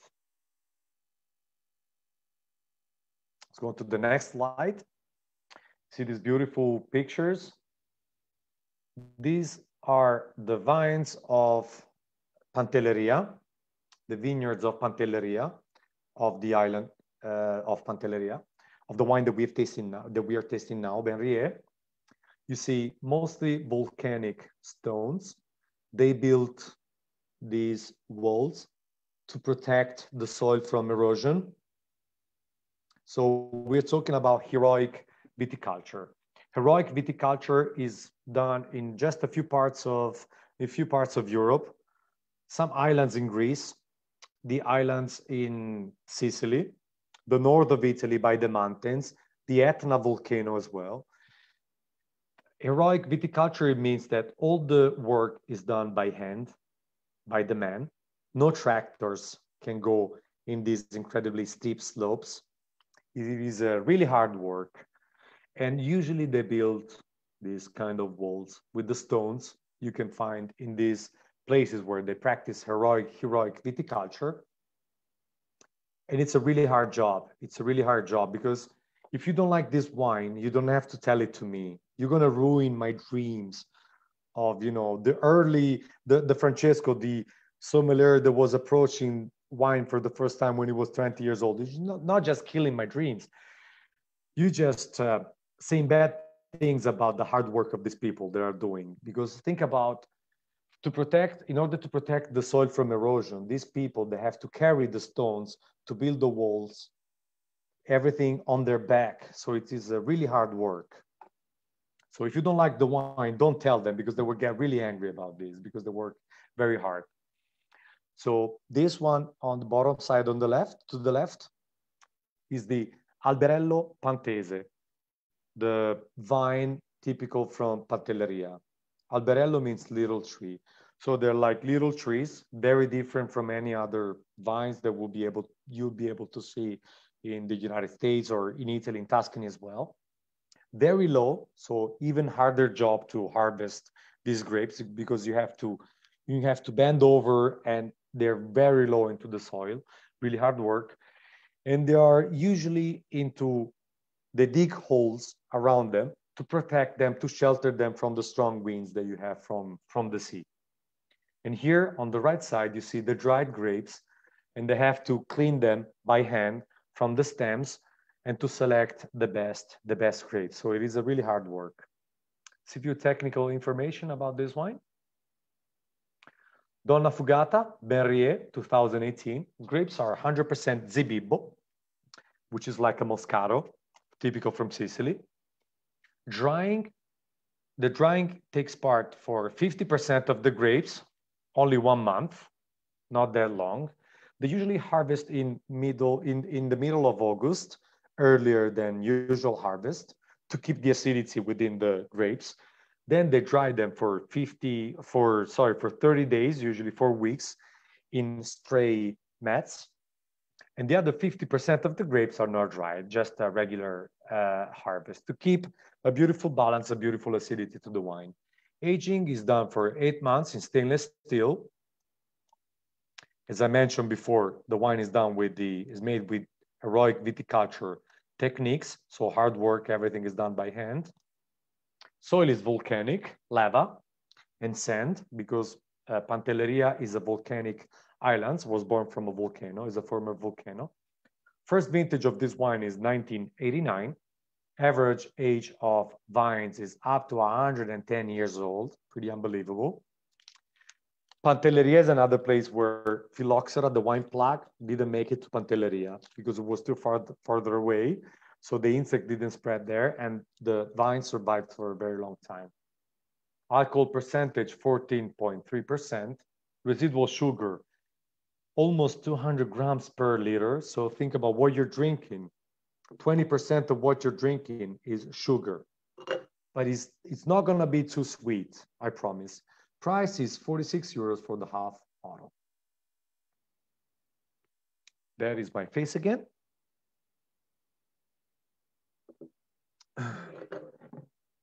S1: Let's go to the next slide. See these beautiful pictures. These are the vines of Pantelleria, the vineyards of Pantelleria, of the island uh, of Pantelleria, of the wine that we've tasted now, that we are tasting now, Ben Ryé. You see mostly volcanic stones. They built these walls to protect the soil from erosion so we're talking about heroic viticulture. Heroic viticulture is done in just a few parts of a few parts of Europe, some islands in Greece, the islands in Sicily, the north of Italy by the mountains, the Etna volcano as well. Heroic viticulture means that all the work is done by hand, by the man. No tractors can go in these incredibly steep slopes. It is a really hard work. And usually they build these kind of walls with the stones you can find in these places where they practice heroic, heroic viticulture. And it's a really hard job. It's a really hard job because if you don't like this wine, you don't have to tell it to me. You're gonna ruin my dreams of, you know, the early, the, the Francesco, the sommelier that was approaching wine for the first time when he was 20 years old. It's not, not just killing my dreams. You just uh, saying bad things about the hard work of these people that are doing. Because think about to protect, in order to protect the soil from erosion, these people, they have to carry the stones to build the walls, everything on their back. So it is a really hard work. So if you don't like the wine, don't tell them because they will get really angry about this because they work very hard. So this one on the bottom side on the left, to the left, is the Alberello Pantese, the vine typical from Pantelleria. Alberello means little tree. So they're like little trees, very different from any other vines that will be able you'll be able to see in the United States or in Italy, in Tuscany as well. Very low, so even harder job to harvest these grapes because you have to you have to bend over and they're very low into the soil, really hard work. And they are usually into the dig holes around them to protect them, to shelter them from the strong winds that you have from, from the sea. And here on the right side, you see the dried grapes, and they have to clean them by hand from the stems and to select the best, the best grapes. So it is a really hard work. See few technical information about this wine. Donna Fugata, Benrier, 2018. Grapes are 100% Zibibbo, which is like a Moscato, typical from Sicily. Drying, the drying takes part for 50% of the grapes, only one month, not that long. They usually harvest in middle in, in the middle of August, earlier than usual harvest, to keep the acidity within the grapes. Then they dry them for 50, for sorry, for 30 days, usually four weeks, in spray mats. And the other 50% of the grapes are not dried, just a regular uh, harvest to keep a beautiful balance, a beautiful acidity to the wine. Aging is done for eight months in stainless steel. As I mentioned before, the wine is done with the, is made with heroic viticulture techniques. So hard work, everything is done by hand. Soil is volcanic, lava and sand, because uh, Pantelleria is a volcanic island, was born from a volcano, is a former volcano. First vintage of this wine is 1989 average age of vines is up to 110 years old, pretty unbelievable. Pantelleria is another place where Phylloxera, the wine plaque, didn't make it to Pantelleria because it was too far farther away. So the insect didn't spread there and the vine survived for a very long time. Alcohol percentage, 14.3%. Residual sugar, almost 200 grams per liter. So think about what you're drinking 20% of what you're drinking is sugar, but it's, it's not gonna be too sweet, I promise. Price is 46 euros for the half bottle. There is my face again. *sighs*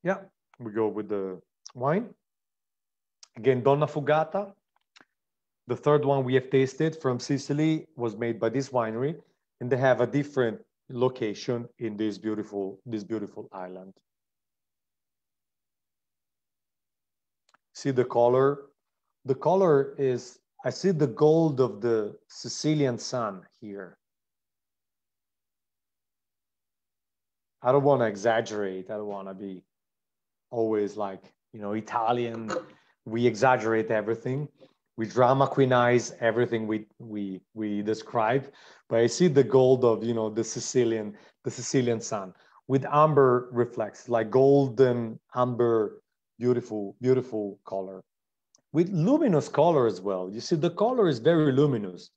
S1: Yeah, we go with the wine. Again, Donnafugata. The third one we have tasted from Sicily was made by this winery, and they have a different location in this beautiful, this beautiful island. See the color? The color is, I see the gold of the Sicilian sun here. I don't want to exaggerate. I don't want to be always like, you know, Italian. We exaggerate everything we drama queenize everything we we we describe but i see the gold of you know the sicilian the sicilian sun with amber reflects like golden amber beautiful beautiful color. With luminous color as well. You see the color is very luminous.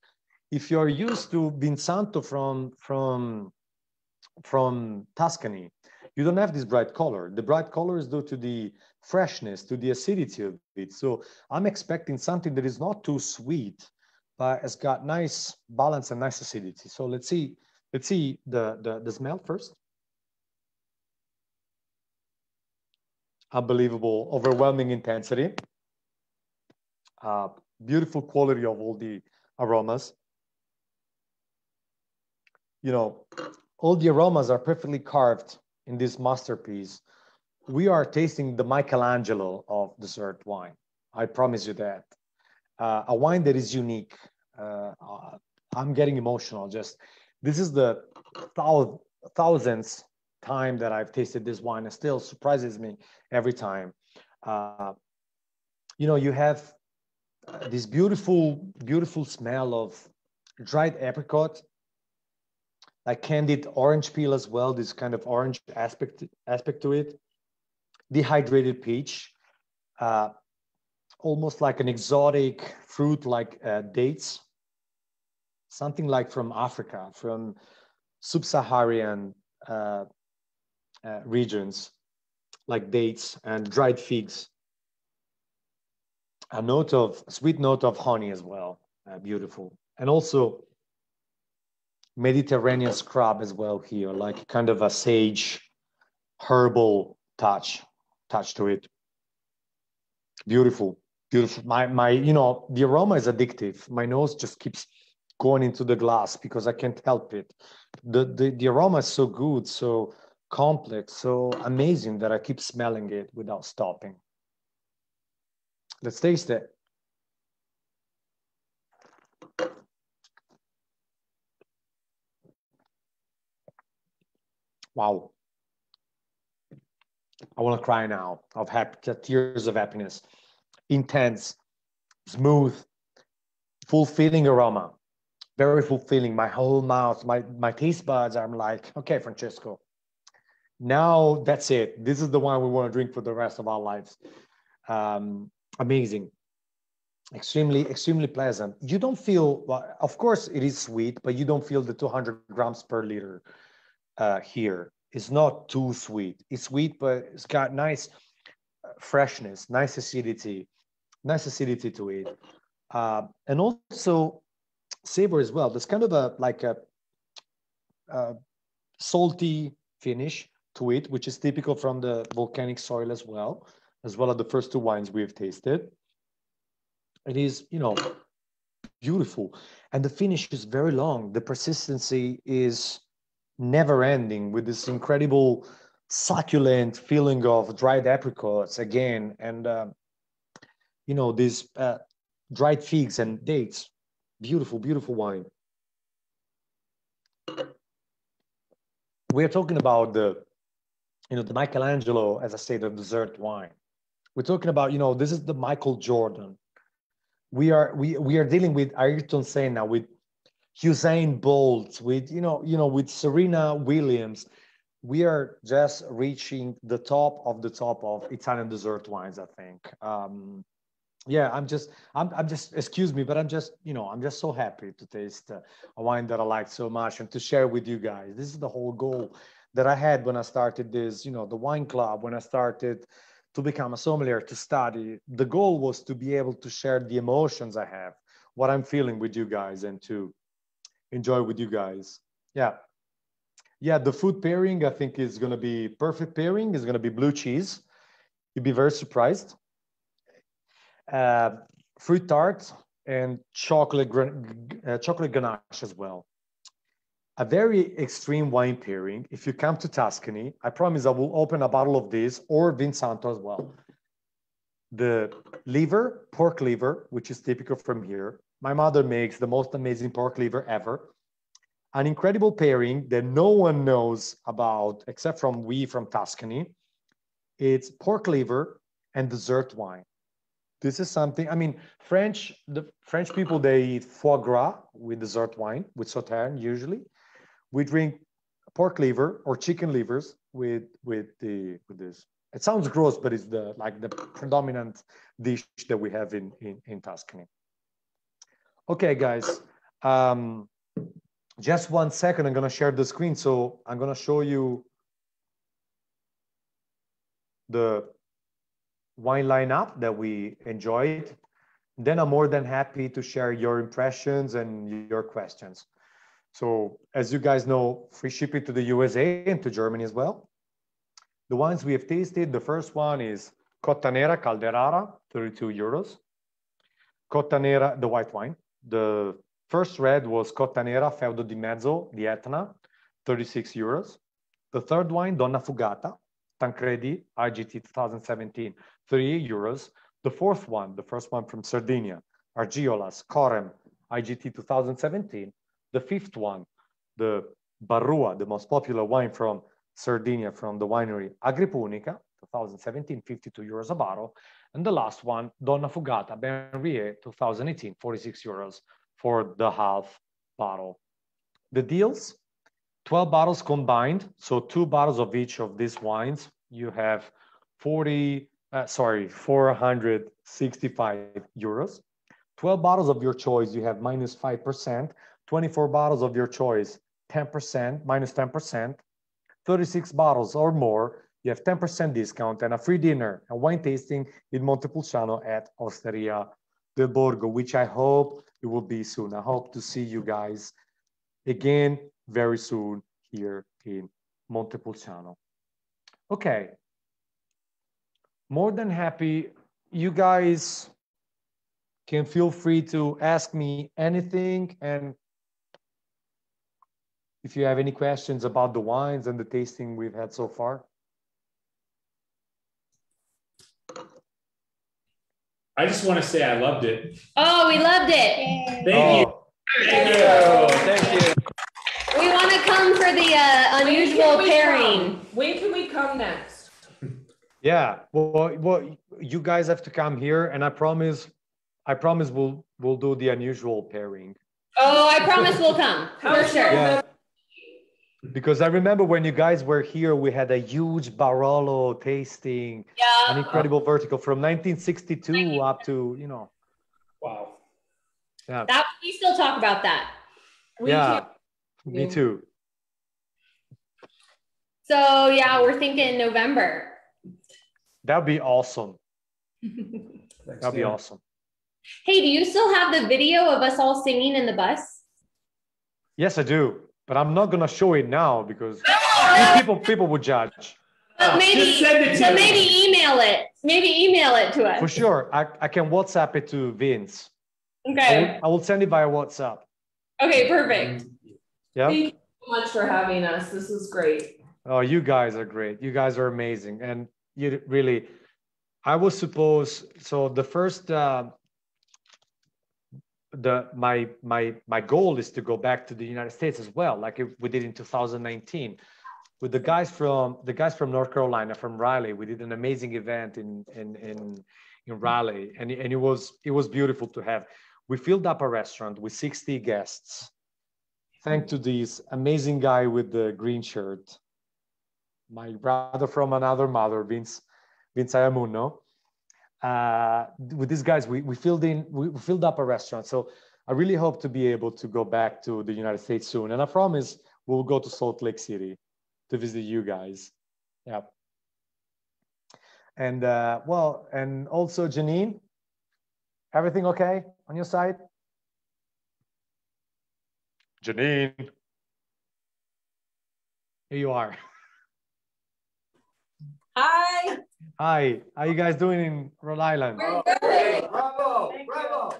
S1: If you're used to vinsanto from from from tuscany you don't have this bright color. The bright color is due to the freshness, to the acidity of it. So I'm expecting something that is not too sweet, but it's got nice balance and nice acidity. So let's see, let's see the, the, the smell first. Unbelievable, overwhelming intensity. Uh, beautiful quality of all the aromas. You know, all the aromas are perfectly carved in this masterpiece, we are tasting the Michelangelo of dessert wine. I promise you that. Uh, a wine that is unique. Uh, uh, I'm getting emotional. Just this is the thou thousandth time that I've tasted this wine. It still surprises me every time. Uh, you know, you have uh, this beautiful, beautiful smell of dried apricot like candied orange peel as well, this kind of orange aspect, aspect to it. Dehydrated peach, uh, almost like an exotic fruit like uh, dates, something like from Africa, from sub-Saharan uh, uh regions, like dates and dried figs. a note of a sweet note of honey as well. Uh, beautiful. And also Mediterranean scrub as well here, like kind of a sage herbal touch, touch to it. Beautiful, beautiful. My, my, you know, the aroma is addictive. My nose just keeps going into the glass because I can't help it. The, the, the aroma is so good, so complex, so amazing that I keep smelling it without stopping. Let's taste it. Wow. I want to cry now of happy, tears of happiness. Intense, smooth, fulfilling aroma, very fulfilling. My whole mouth, my, my taste buds, I'm like, okay, Francesco, now that's it. This is the one we want to drink for the rest of our lives. Um, amazing extremely extremely pleasant you don't feel well, of course it is sweet but you don't feel the 200 grams per liter uh, here it's not too sweet it's sweet but it's got nice uh, freshness nice acidity nice acidity to it uh, and also savor as well there's kind of a like a, a salty finish to it which is typical from the volcanic soil as well as well as the first two wines we've tasted. It is, you know, beautiful. And the finish is very long. The persistency is never ending with this incredible succulent feeling of dried apricots again. And, uh, you know, these uh, dried figs and dates. Beautiful, beautiful wine. We're talking about the, you know, the Michelangelo, as I say, the dessert wine. We're talking about, you know, this is the Michael Jordan. We are we we are dealing with Ayrton Senna, with Usain Bolt, with you know, you know, with Serena Williams. We are just reaching the top of the top of Italian dessert wines, I think. Um, yeah, I'm just, I'm, I'm just, excuse me, but I'm just, you know, I'm just so happy to taste uh, a wine that I like so much and to share with you guys. This is the whole goal that I had when I started this, you know, the wine club, when I started to become a sommelier to study the goal was to be able to share the emotions i have what i'm feeling with you guys and to enjoy with you guys yeah yeah the food pairing i think is going to be perfect pairing is going to be blue cheese you'd be very surprised uh, fruit tart and chocolate uh, chocolate ganache as well a very extreme wine pairing. If you come to Tuscany, I promise I will open a bottle of this or Vinsanto as well. The liver, pork liver, which is typical from here. My mother makes the most amazing pork liver ever. An incredible pairing that no one knows about except from we from Tuscany. It's pork liver and dessert wine. This is something, I mean, French, the French people, they eat foie gras with dessert wine, with sauterne usually we drink pork liver or chicken livers with with the with this. It sounds gross, but it's the like the predominant dish that we have in in, in Tuscany. Okay, guys. Um, just one second. I'm gonna share the screen, so I'm gonna show you the wine lineup that we enjoyed. Then I'm more than happy to share your impressions and your questions. So as you guys know, free shipping to the USA and to Germany as well. The wines we have tasted, the first one is Cottanera Calderara, 32 euros. Cottanera, the white wine. The first red was Cottanera Feudo di Mezzo di Etna, 36 euros. The third wine, Donnafugata, Tancredi, IGT 2017, 38 euros. The fourth one, the first one from Sardinia, Argiolas, Korem, IGT 2017, the fifth one, the Barrua, the most popular wine from Sardinia from the winery Agripunica, 2017, 52 euros a bottle. And the last one, Donnafugata Benrier, 2018, 46 euros for the half bottle. The deals, 12 bottles combined. So two bottles of each of these wines. You have 40, uh, sorry, 465 euros. 12 bottles of your choice, you have minus 5%. 24 bottles of your choice, 10%, minus 10%, 36 bottles or more, you have 10% discount and a free dinner and wine tasting in Montepulciano at Osteria del Borgo, which I hope it will be soon. I hope to see you guys again very soon here in Montepulciano. Okay. More than happy. You guys can feel free to ask me anything. And if you have any questions about the wines and the tasting we've had so far.
S6: I just want to say I loved it.
S7: Oh, we loved it.
S6: Thank
S1: Oh,
S6: you.
S5: Thank you. Thank you.
S7: We want to come for the uh, unusual
S2: can we
S7: pairing.
S2: come? When can we come next?
S1: Yeah. Well, well, you guys have to come here, and I promise, I promise we'll we'll do the unusual pairing.
S7: Oh, I promise we'll come for sure.
S1: Yeah. Because I remember when you guys were here, we had a huge Barolo tasting,
S7: Yeah.
S1: an incredible vertical from 1962 up to you know.
S6: Wow.
S1: Yeah.
S7: That we still talk about that.
S2: We
S1: yeah.
S2: can't-
S1: Me too.
S7: So yeah, we're thinking November.
S1: That'd be awesome. That'd be awesome.
S7: Hey, do you still have the video of us all singing in the bus?
S1: Yes, I do, but I'm not gonna show it now because people people would judge.
S7: But maybe,
S6: Just send it to
S7: but maybe email it. Maybe email it to us.
S1: For sure, I, I can WhatsApp it to Vince. I
S7: Okay.
S1: will, I will send it via WhatsApp.
S7: Okay. Perfect.
S1: Yeah.
S2: Thank you so much for having us. This is great.
S1: Oh, you guys are great. You guys are amazing, and you really. I was supposed so the first. Uh, the my my my goal is to go back to the United States as well, like we did in 2019, with the guys from the guys from North Carolina from Raleigh. We did an amazing event in in in in Raleigh, and and it was it was beautiful to have. We filled up a restaurant with 60 guests, thanks to this amazing guy with the green shirt my brother from another mother, Vince, Vince Ayamuno. Uh, with these guys, we, we filled in, we filled up a restaurant. So I really hope to be able to go back to the United States soon. And I promise we'll go to Salt Lake City to visit you guys. Yeah. And uh, well, and also Janine, everything okay on your side? Janine. Here you are.
S8: Hi.
S1: Hi, how you guys doing in Rhode Island?
S8: We're good.
S5: Bravo, bravo.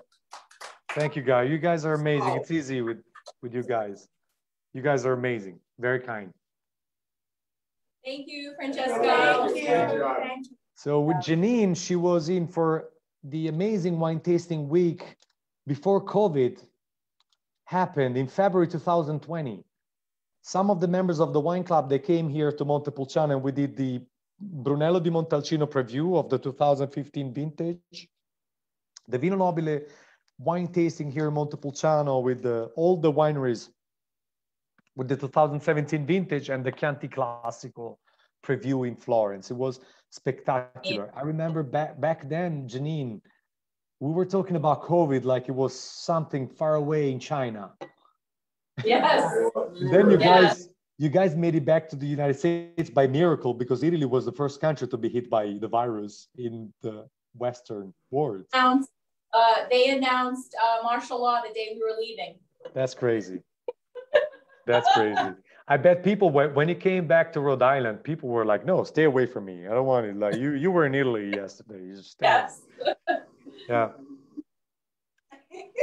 S1: Thank you, guys. You guys are amazing. It's easy with with you guys. You guys are amazing. Very kind.
S8: Thank you, Francesca. Thank you.
S1: So with Janine, she was in for the amazing wine tasting week before COVID happened in February 2020. Some of the members of the wine club, they came here to Montepulciano and we did the Brunello di Montalcino preview of the 2015 vintage. The Vino Nobile wine tasting here in Montepulciano with the, all the wineries with the 2017 vintage and the Chianti Classico preview in Florence. It was spectacular. I remember back back then, Janine, we were talking about COVID like it was something far away in China.
S2: Yes.
S1: Then you guys you guys made it back to the United States by miracle because Italy was the first country to be hit by the virus in the Western world.
S8: Announced, uh, they announced uh, martial law the day we were leaving.
S1: That's crazy. That's crazy. I bet people when, when you came back to Rhode Island, people were like, "No, stay away from me. I don't want it." Like you, you were in Italy yesterday. You just stay.
S8: Yes.
S1: Yeah.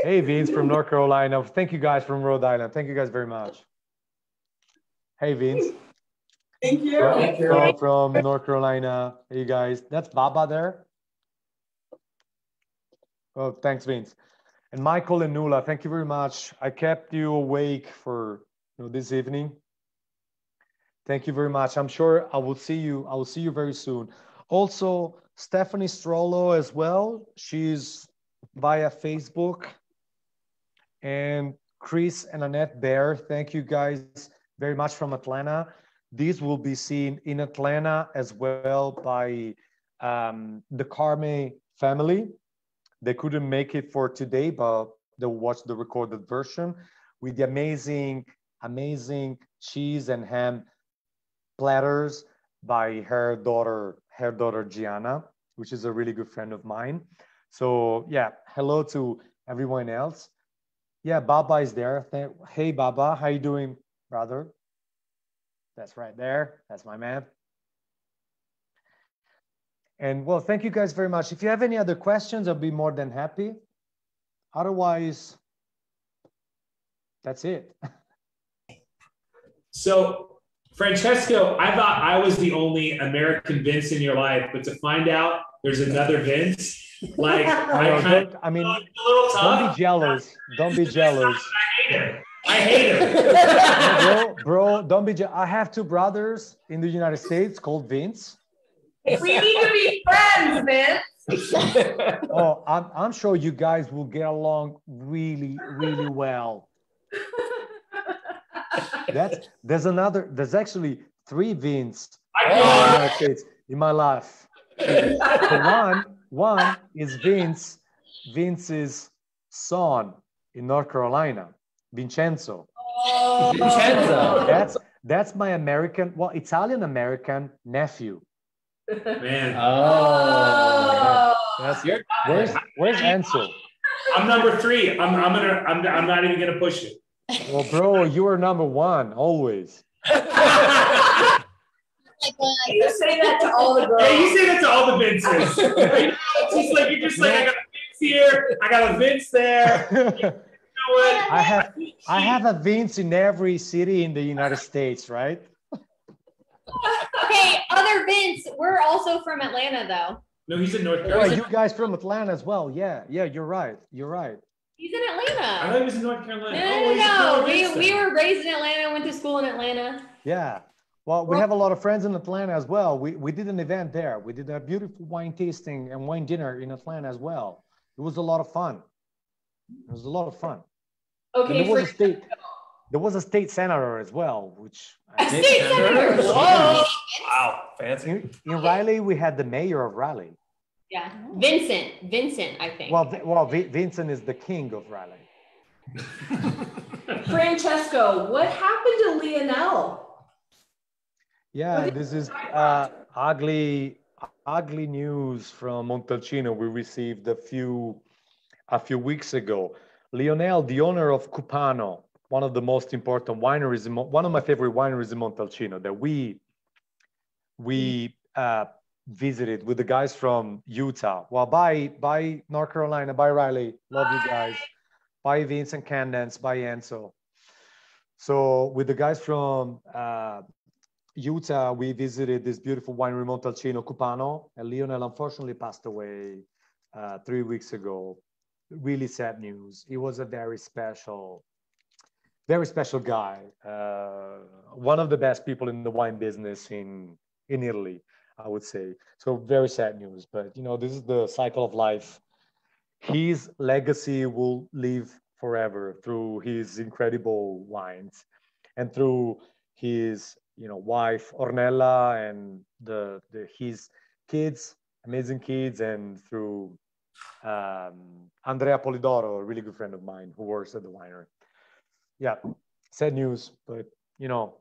S1: Hey, Vince from North Carolina. Thank you guys from Rhode Island. Thank you guys very much. Hey, Vince.
S8: Thank you.
S1: From, from, from North Carolina. Hey, you guys. That's Baba there. Oh, thanks, Vince. And Michael and Nuala, thank you very much. I kept you awake for you know, this evening. Thank you very much. I'm sure I will see you. I will see you very soon. Also, Stephanie Strollo as well. She's via Facebook. And Chris and Annette Bear, thank you guys very much from Atlanta. These will be seen in Atlanta as well by um, the Carme family. They couldn't make it for today, but they'll watch the recorded version with the amazing, amazing cheese and ham platters. by her daughter, her daughter Gianna, which is a really good friend of mine. So yeah, hello to everyone else. Yeah, Baba is there. Hey Baba, how you doing, brother? That's right there. That's my man. And well, thank you guys very much. If you have any other questions, I'll be more than happy. Otherwise, that's it. *laughs*
S6: So, Francesco, I thought I was the only American Vince in your life, but to find out there's another Vince, like *laughs* I,
S1: Don't- I mean,
S6: a little tough.
S1: don't be jealous. Don't be jealous.
S6: I hate it. I hate it. *laughs*
S1: bro, bro, don't be. Je- I have two brothers in the United States called Vince.
S2: We need to be friends, man. *laughs*
S1: Oh, I'm, I'm sure you guys will get along really, really well. That's there's another. There's actually three Vince in the. United States in my life. The one, one is Vince, Vince's son in North Carolina, Vincenzo.
S4: Vincenzo.
S1: That's that's my American, well, Italian American nephew.
S6: Man,
S4: Oh.
S1: That's,
S4: You're-
S1: where's where's Ansel?
S6: I'm number three. I'm, I'm gonna. I'm, I'm not even gonna push it.
S1: Well, bro, you are number one always. *laughs*
S2: Uh, you say that to all the girls. *laughs*
S6: Yeah, you say that to all the Vinces. it's *laughs* just like you're just like I got a Vince here, I got a Vince there. You?
S1: I have I have a Vince in every city in the United States, right?
S7: Okay, other Vince, we're also from Atlanta though.
S6: No, he's in North
S1: Well,
S6: Carolina.
S1: you guys from Atlanta as well. Yeah, yeah, you're right. You're right.
S7: He's in Atlanta.
S6: I thought
S7: Atlanta.
S6: he was in North Carolina.
S7: No,
S6: oh,
S7: no, no, We, we were raised in Atlanta, went to school in Atlanta.
S1: Yeah. Well, we have a lot of friends in Atlanta as well. We we did an event there. We did a beautiful wine tasting and wine dinner in Atlanta as well. It was a lot of fun. It was a lot of fun. And
S2: Okay,
S1: there was a
S2: for,
S1: state there was a state senator as well, which
S7: A state senator. Whoa.
S4: Wow, fancy.
S1: in, in Raleigh we had the mayor of Raleigh.
S7: Yeah, Vincent, Vincent, I think.
S1: Well, well, Vi- Vincent is the king of Raleigh. *laughs*
S2: Francesco, what happened to Lionel?
S1: Yeah, this is uh, ugly, ugly news from Montalcino. We received a few, a few weeks ago. Lionel, the owner of Cupano, one of the most important wineries, in, one of my favorite wineries in Montalcino, that we we uh, visited with the guys from Utah. Well, bye, bye, North Carolina, bye, Riley. Love you guys. Bye, Vincent Candence, bye, Enzo. So with the guys from uh, Utah, we visited this beautiful winery, Montalcino Cupano, and Lionel unfortunately passed away uh, three weeks ago. Really sad news. He was a very special, very special guy. Uh, one of the best people in the wine business in in Italy, I would say. So very sad news. But you know, this is the cycle of life. His legacy will live forever through his incredible wines and through his you know wife Ornella and the, the his kids, amazing kids, and through um, Andrea Polidoro, a really good friend of mine who works at the winery. Yeah, sad news, but you know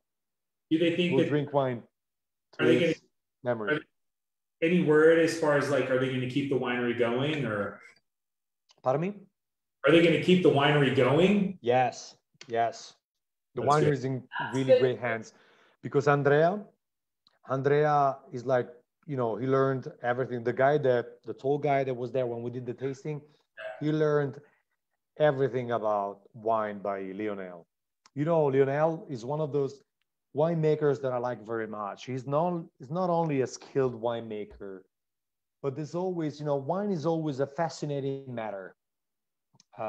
S6: Do they think
S1: we'll
S6: that
S1: drink wine to
S6: Are they
S1: his memory.
S6: are any word as far as like, are they going to keep the winery going, or
S1: Pardon me?
S6: are they going to keep the winery going?
S1: Yes, yes. The
S6: That's
S1: winery
S6: good.
S1: is in
S2: That's
S1: really
S2: good.
S1: great hands because Andrea, Andrea is like, you know, he learned everything. The guy that, the tall guy that was there when we did the tasting, he learned everything about wine by Lionel. You know, Lionel is one of those winemakers that I like very much. He's not, he's not only a skilled winemaker, but there's always, you know, wine is always a fascinating matter uh,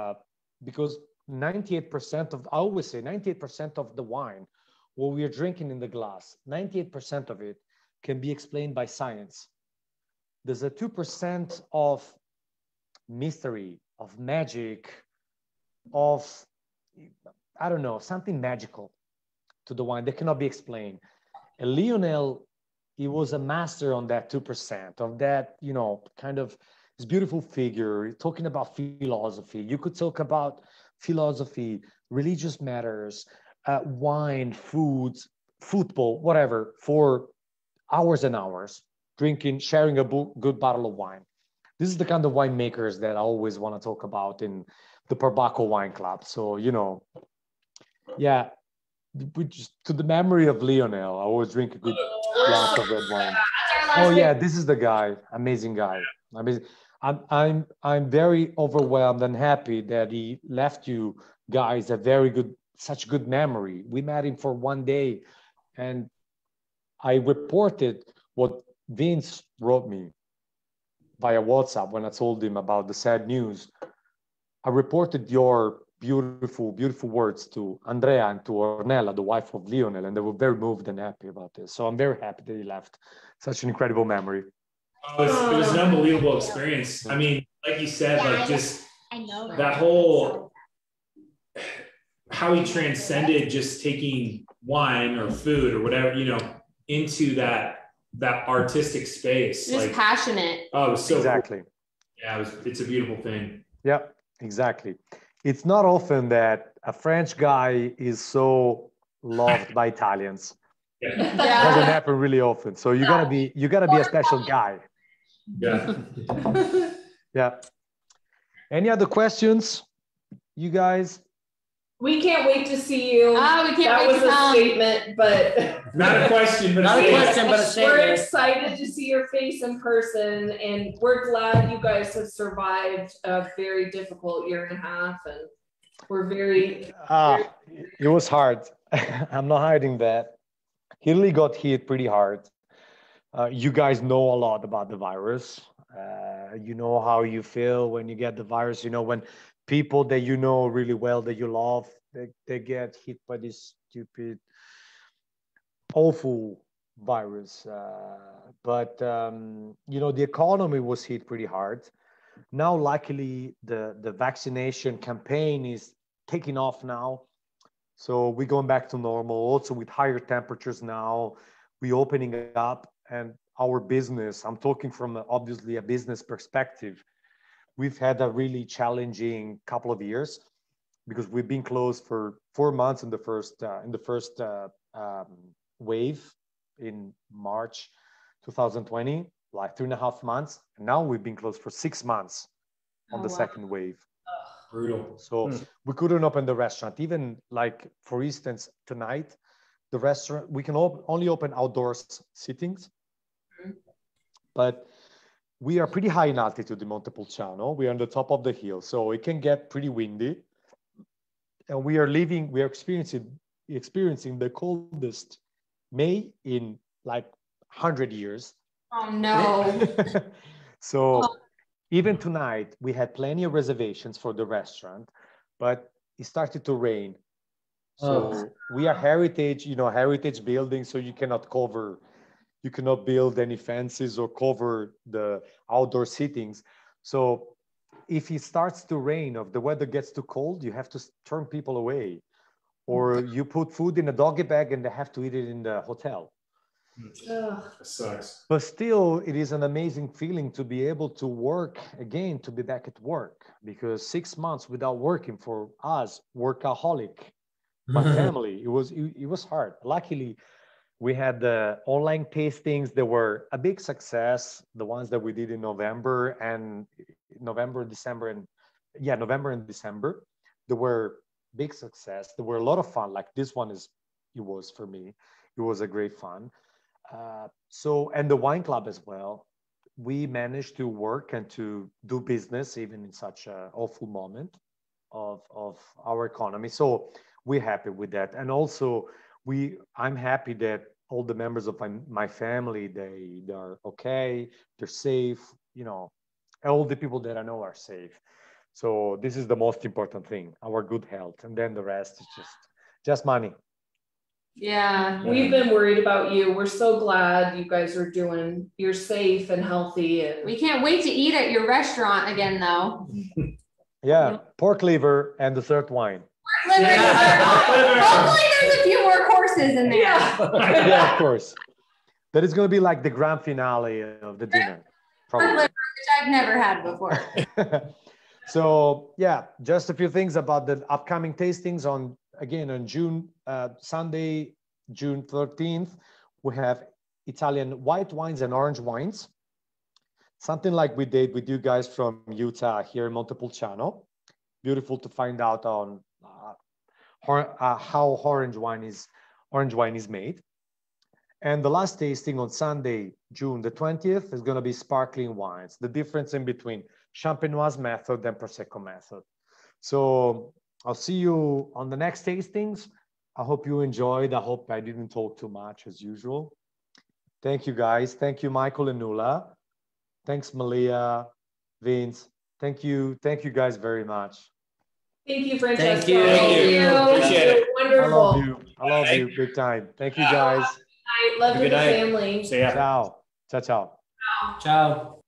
S1: because 98% of, I always say 98% of the wine, what we are drinking in the glass, 98% of it can be explained by science. There's a 2% of mystery, of magic, of, I don't know, something magical to the wine that cannot be explained. And Lionel, he was a master on that 2%, of that, you know, kind of this beautiful figure, talking about philosophy. You could talk about philosophy, religious matters, uh, wine, food, football, whatever, for hours and hours drinking, sharing a bo- good bottle of wine. This is the kind of winemakers that I always want to talk about in the Perbacco Wine Club. So, you know, yeah, we just, to the memory of Lionel, I always drink a good glass of red wine. Oh yeah, this is the guy. Amazing guy. Amazing. I'm I'm I'm very overwhelmed and happy that he left you guys a very good, such good memory. We met him for one day, and I reported what Vince wrote me via WhatsApp when I told him about the sad news. I reported your beautiful, beautiful words to Andrea and to Ornella, the wife of Lionel, and they were very moved and happy about this. So I'm very happy that he left such an incredible memory.
S6: Oh, it, was, it was an unbelievable experience. I mean, like you said, like just
S7: I know
S6: that whole how he transcended just taking wine or food or whatever, you know, into that that artistic space.
S7: Just
S6: like,
S7: passionate.
S6: oh, it was so cool.
S1: exactly.
S6: Yeah, it was, it's a beautiful thing.
S1: Yep, exactly. It's not often that a French guy is so loved by Italians.
S6: Yeah. *laughs*
S1: Doesn't happen really often. So you gotta be you gotta be a special guy.
S6: Yeah. *laughs*
S1: Yeah. Any other questions, you guys?
S2: We can't wait to see you.
S7: Oh, we can't
S2: That
S7: wait
S2: was
S7: to
S2: a
S7: come.
S2: statement, but. *laughs*
S6: Not a question, but
S4: Not a
S6: statement.
S4: question, but a
S2: We're
S4: statement.
S2: excited to see your face in person and we're glad you guys have survived a very difficult year and a half and we're very,
S1: Ah, it was hard. *laughs* I'm not hiding that. He really got hit pretty hard. Uh, you guys know a lot about the virus. Uh, you know how you feel when you get the virus. You know when people that you know really well that you love they, they get hit by this stupid, awful virus. Uh, but um, you know the economy was hit pretty hard. Now, luckily, the the vaccination campaign is taking off now. So we're going back to normal also with higher temperatures now. we opening up and our business, I'm talking from obviously a business perspective. We've had a really challenging couple of years because we've been closed for four months in the first uh, in the first uh, um, wave in March 2020, like three and a half months. And now we've been closed for six months on
S7: Oh,
S1: the
S7: wow.
S1: second wave.
S6: Brutal.
S1: So
S4: Hmm.
S1: we couldn't open the restaurant. Even like, for instance, tonight, the restaurant, we can op- only open outdoors sittings.
S2: Mhm.
S1: But we are pretty high in altitude in Montepulciano. We are on the top of the hill, so it can get pretty windy. And we are living, we are experiencing experiencing the coldest May in like 100 years.
S7: Oh no. *laughs*
S1: so oh. even tonight, we had plenty of reservations for the restaurant, but it started to rain. So oh. we are heritage, you know, heritage building, so you cannot cover, you cannot build any fences or cover the outdoor sittings. So if it starts to rain or the weather gets too cold, you have to turn people away. Or you put food in a doggy bag and they have to eat it in the hotel
S2: ugh,
S6: sucks.
S1: but still it is an amazing feeling to be able to work again to be back at work because six months without working for us workaholic my *laughs* family it was it, it was hard luckily we had the online tastings that were a big success the ones that we did in november and november december and yeah november and december they were big success they were a lot of fun. Like this one is it was for me it was a great fun. Uh, so and the wine club as well. We managed to work and to do business even in such a awful moment of of our economy. So we're happy with that. And also we i'm happy that all the members of my, my family they they are okay they're safe you know all the people that i know are safe so this is the most important thing our good health and then the rest is just just money
S7: Yeah.
S2: we've been worried about you. We're so glad you guys are doing, you're safe and healthy and.
S7: We can't wait to eat at your restaurant again, though.
S1: yeah pork liver and the third wine
S7: Liver dessert. *laughs*
S6: Liver.
S7: Hopefully, there's a few more courses in there.
S2: Yeah. *laughs*
S1: yeah, of *laughs* course. That is going to be like the grand finale of the dinner. Probably.
S7: which I've never had before. *laughs*
S1: so yeah, just a few things about the upcoming tastings on again on June uh, Sunday, June 13th. We have Italian white wines and orange wines. Something like we did with you guys from Utah here in Montepulciano. Beautiful to find out on uh, hor- uh, how orange wine is orange wine is made. And the last tasting on Sunday, June the 20th, is going to be sparkling wines. The difference in between Champenoise method and Prosecco method. So I'll see you on the next tastings. I hope you enjoyed. I hope I didn't talk too much as usual. Thank you guys. Thank you, Michael and Nuala. Thanks, Malia, Vince. Thank you. Thank you guys very much.
S2: Thank you, Francesco.
S5: you.
S7: Thank you.
S5: Appreciate it.
S1: I love you. I love you big time. Thank you guys.
S2: I Love
S5: you,
S2: family.
S5: See ya.
S1: Ciao. Ciao, ciao.
S5: Ciao.